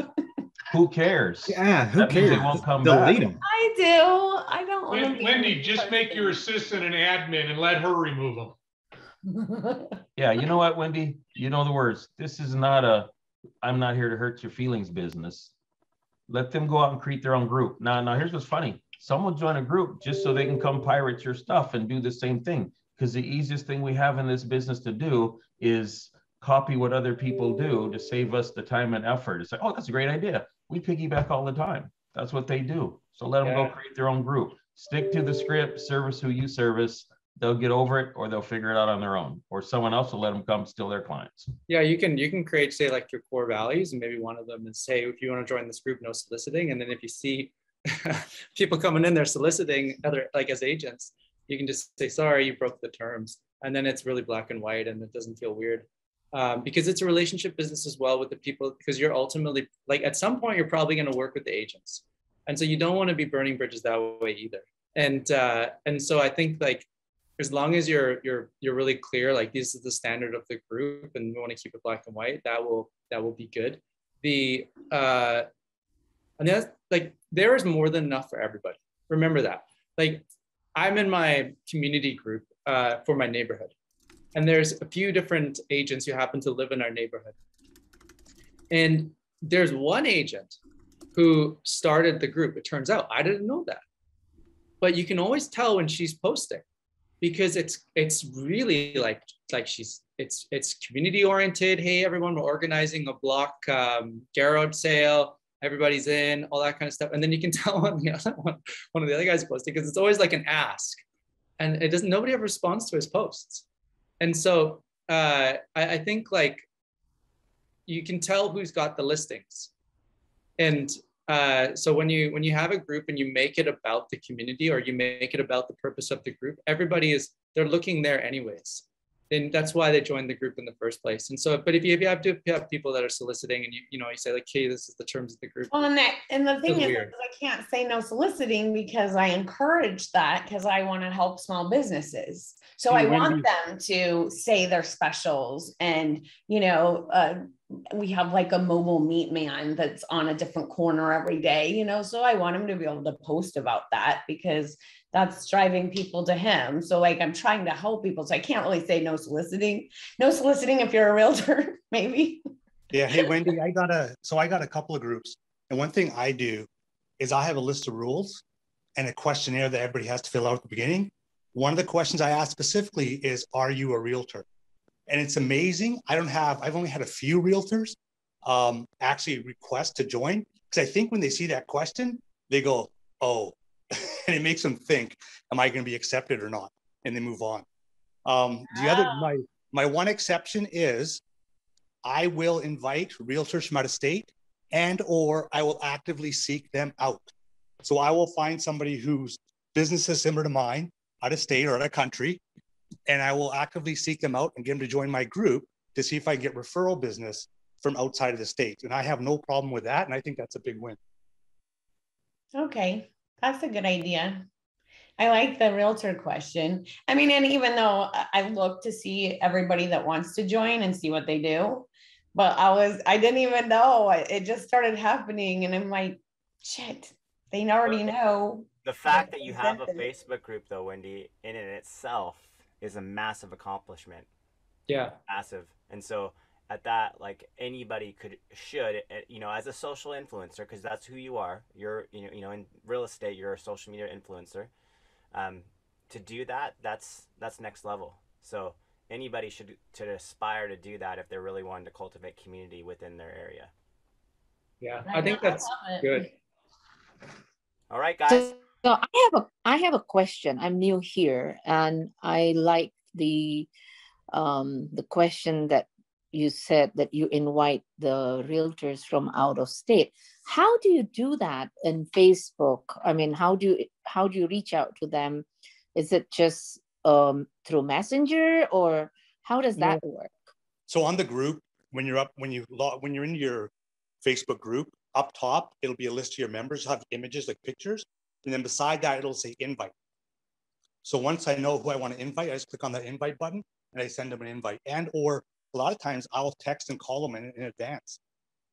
Who cares? Yeah, who That cares? They won't come Delete back. them. I do. I don't want to Lin- be. Lindy, just make your assistant an admin and let her remove them. (laughs) Yeah, you know what, Wendy? You know the words. This is not a I'm not here to hurt your feelings business. Let them go out and create their own group. Now, now here's what's funny. Some will join a group just so they can come pirate your stuff and do the same thing. Because the easiest thing we have in this business to do is copy what other people do to save us the time and effort. It's like, oh, that's a great idea. We piggyback all the time. That's what they do. So let them go create their own group. Stick to the script, service who you service. They'll get over it or they'll figure it out on their own. Or someone else will let them come steal their clients. Yeah, you can you can create say like your core values, and maybe one of them is say if you want to join this group, no soliciting, and then if you see (laughs) people coming in there soliciting other like as agents, you can just say sorry, you broke the terms, and then it's really black and white, and it doesn't feel weird. Um, because it's a relationship business as well with the people because you're ultimately like at some point you're probably going to work with the agents and so you don't want to be burning bridges that way either and uh, and so i think like as long as you're you're you're really clear like this is the standard of the group and we want to keep it black and white that will that will be good. The uh and that's like there is more than enough for everybody. Remember that. Like i'm in my community group uh, for my neighborhood. And there's a few different agents who happen to live in our neighborhood. And there's one agent who started the group it turns out. I didn't know that. But you can always tell when she's posting because it's it's really like like she's it's it's community oriented. Hey everyone we're organizing a block um, garage sale. Everybody's in all that kind of stuff. And then you can (laughs) tell on the other one one of the other guys posted because it's always like an ask. And it doesn't nobody ever responds to his posts. And so uh, I, I think like you can tell who's got the listings. And uh, so when you when you have a group and you make it about the community or you make it about the purpose of the group everybody is they're looking there anyways then that's why they joined the group in the first place and so but if you, if you have to have people that are soliciting and you you know you say like hey this is the terms of the group Well, and that, and the thing is, I can't say no soliciting because I encourage that because I want to help small businesses. So I want Wendy. them to say their specials and, you know, uh, we have like a mobile meat man that's on a different corner every day, you know, so I want him to be able to post about that because that's driving people to him. So like I'm trying to help people. So I can't really say no soliciting, no soliciting if you're a realtor, (laughs) maybe. Yeah. Hey, Wendy, I got a, so I got a couple of groups. And one thing I do is I have a list of rules and a questionnaire that everybody has to fill out at the beginning. One of the questions I ask specifically is, are you a realtor? And it's amazing. I don't have, I've only had a few realtors um, actually request to join because I think when they see that question, they go, oh, (laughs) and it makes them think, am I going to be accepted or not? And they move on. Um, the other, my, my one exception is I will invite realtors from out of state and or I will actively seek them out. So I will find somebody whose business is similar to mine out of state or out of country, and I will actively seek them out and get them to join my group to see if I can get referral business from outside of the state. And I have no problem with that. And I think that's a big win. Okay, that's a good idea. I like the realtor question. I mean, and even though I- I look to see everybody that wants to join and see what they do, but I was, I didn't even know. It just started happening and I'm like, shit, they already know. The fact that you have a Facebook group, though, Wendy, in and itself is a massive accomplishment. Yeah. Massive. And so at that, like anybody could should, eh, you know, as a social influencer, because that's who you are. You're, you know, you know, in real estate, you're a social media influencer. Um, to do that, that's that's next level. So anybody should to aspire to do that if they're really wanting to cultivate community within their area. Yeah, I I think that's good. All right, guys. So, I have a I have a question. I'm new here, and I like the um, the question that you said that you invite the realtors from out of state. How do you do that in Facebook? I mean, how do you how do you reach out to them? Is it just um, through Messenger, or how does that work? So on the group, when you're up, when you log, when you're in your Facebook group, up top, it'll be a list of your members, have images like pictures, and then beside that, it'll say invite. So once I know who I want to invite, I just click on that invite button and I send them an invite. And or a lot of times I'll text and call them in, in advance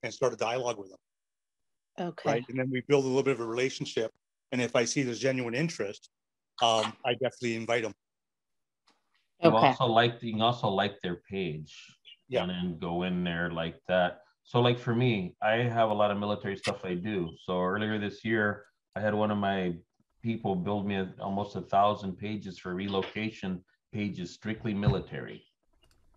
and start a dialogue with them. Okay. Right. And then we build a little bit of a relationship. And if I see there's genuine interest, um, I definitely invite them. You also like you can also like their page. Yeah. And then go in there like that. So like for me, I have a lot of military stuff I do. So earlier this year, I had one of my people build me a, almost a thousand pages for relocation pages strictly military.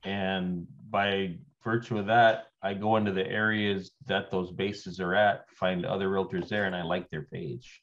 And by virtue of that, I go into the areas that those bases are at, find other realtors there, and I like their page.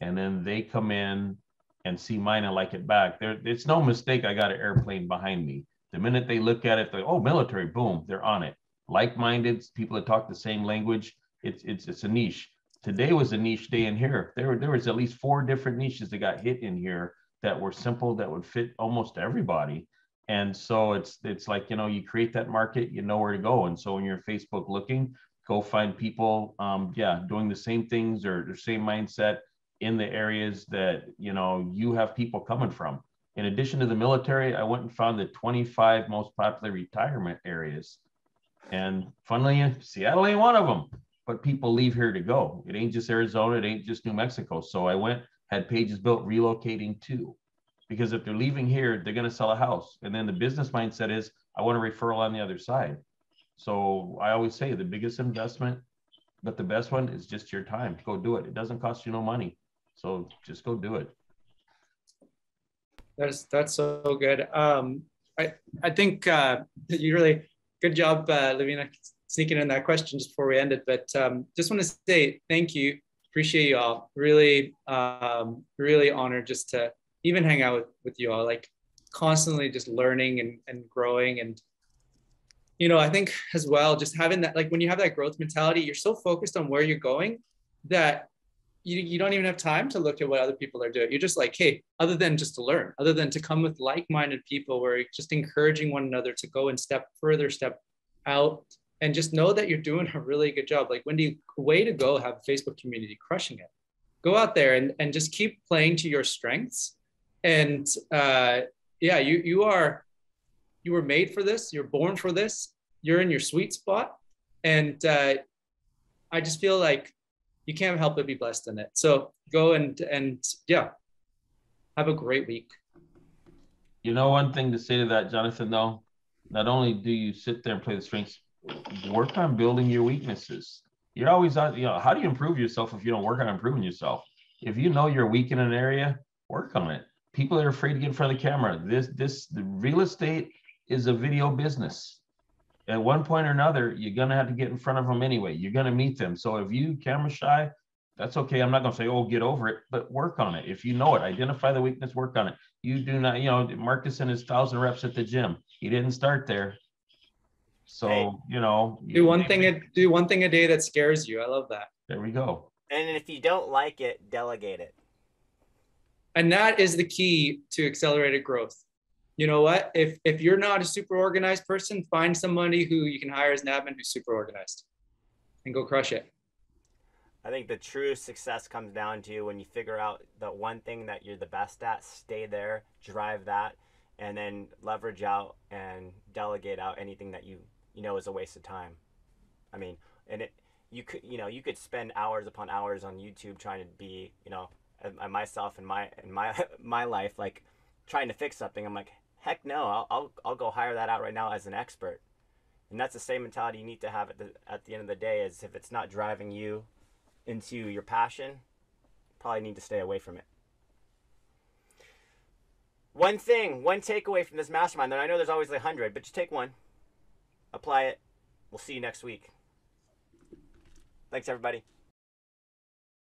And then they come in and see mine and like it back. There, it's no mistake. I got an airplane behind me. The minute they look at it, they oh military, boom, they're on it. Like-minded people that talk the same language. It's it's it's a niche. Today was a niche day in here. There were there was at least four different niches that got hit in here that were simple that would fit almost everybody. And so it's it's like you know you create that market, you know where to go. And so when you're Facebook looking, go find people, um, yeah, doing the same things or the same mindset in the areas that you know you have people coming from. In addition to the military, I went and found the 25 most popular retirement areas. And funnily, Seattle ain't one of them, but people leave here to go. It ain't just Arizona, it ain't just New Mexico. So I went, had pages built relocating too. because if they're leaving here, they're going to sell a house. And then the business mindset is, I want a referral on the other side. So I always say the biggest investment, but the best one is just your time. Go do it. It doesn't cost you no money. So just go do it. That's that's so good. Um, I I think uh, (laughs) you really good job, uh, Lavina, sneaking in that question just before we end it. But um, just want to say thank you. Appreciate you all. Really, um, really honored just to even hang out with, with you all. Like constantly just learning and, and growing and you know i think as well just having that like when you have that growth mentality you're so focused on where you're going that you, you don't even have time to look at what other people are doing. You're just like, hey, other than just to learn, other than to come with like-minded people where you're just encouraging one another to go and step further, step out, and just know that you're doing a really good job. Like Wendy, way to go, have Facebook community crushing it. Go out there and, and just keep playing to your strengths. And uh, yeah, you you are you were made for this. You're born for this. You're in your sweet spot. And uh, I just feel like you can't help but be blessed in it. So go and and yeah, have a great week. You know, one thing to say to that, Jonathan, though, not only do you sit there and play the strengths, work on building your weaknesses. You're always on, you know, how do you improve yourself if you don't work on improving yourself? If you know you're weak in an area, work on it. People are afraid to get in front of the camera. This, this, the real estate is a video business. At one point or another, you're gonna have to get in front of them anyway. You're gonna meet them. So if you camera shy, that's okay. I'm not gonna say, oh, get over it, but work on it. If you know it, identify the weakness, work on it. You do not, you know, Marcus and his thousand reps at the gym. He didn't start there. So, you know, Do one thing a do one thing a day that scares you. I love that. there we go. And if you don't like it, delegate it. And that is the key to accelerated growth. You know what? If if you're not a super organized person, find somebody who you can hire as an admin who's super organized and go crush it. I think the true success comes down to when you figure out the one thing that you're the best at, stay there, drive that, and then leverage out and delegate out anything that you you know is a waste of time. I mean, and it you could you know you could spend hours upon hours on YouTube trying to be you know and, and myself in my in my (laughs) my life, like trying to fix something, I'm like, heck no, I'll, I'll I'll go hire that out right now as an expert. And that's the same mentality you need to have at the at the end of the day. Is if it's not driving you into your passion, probably need to stay away from it. One thing, one takeaway from this mastermind, that I know there's always a hundred, but just take one, apply it. We'll see you next week. Thanks, everybody.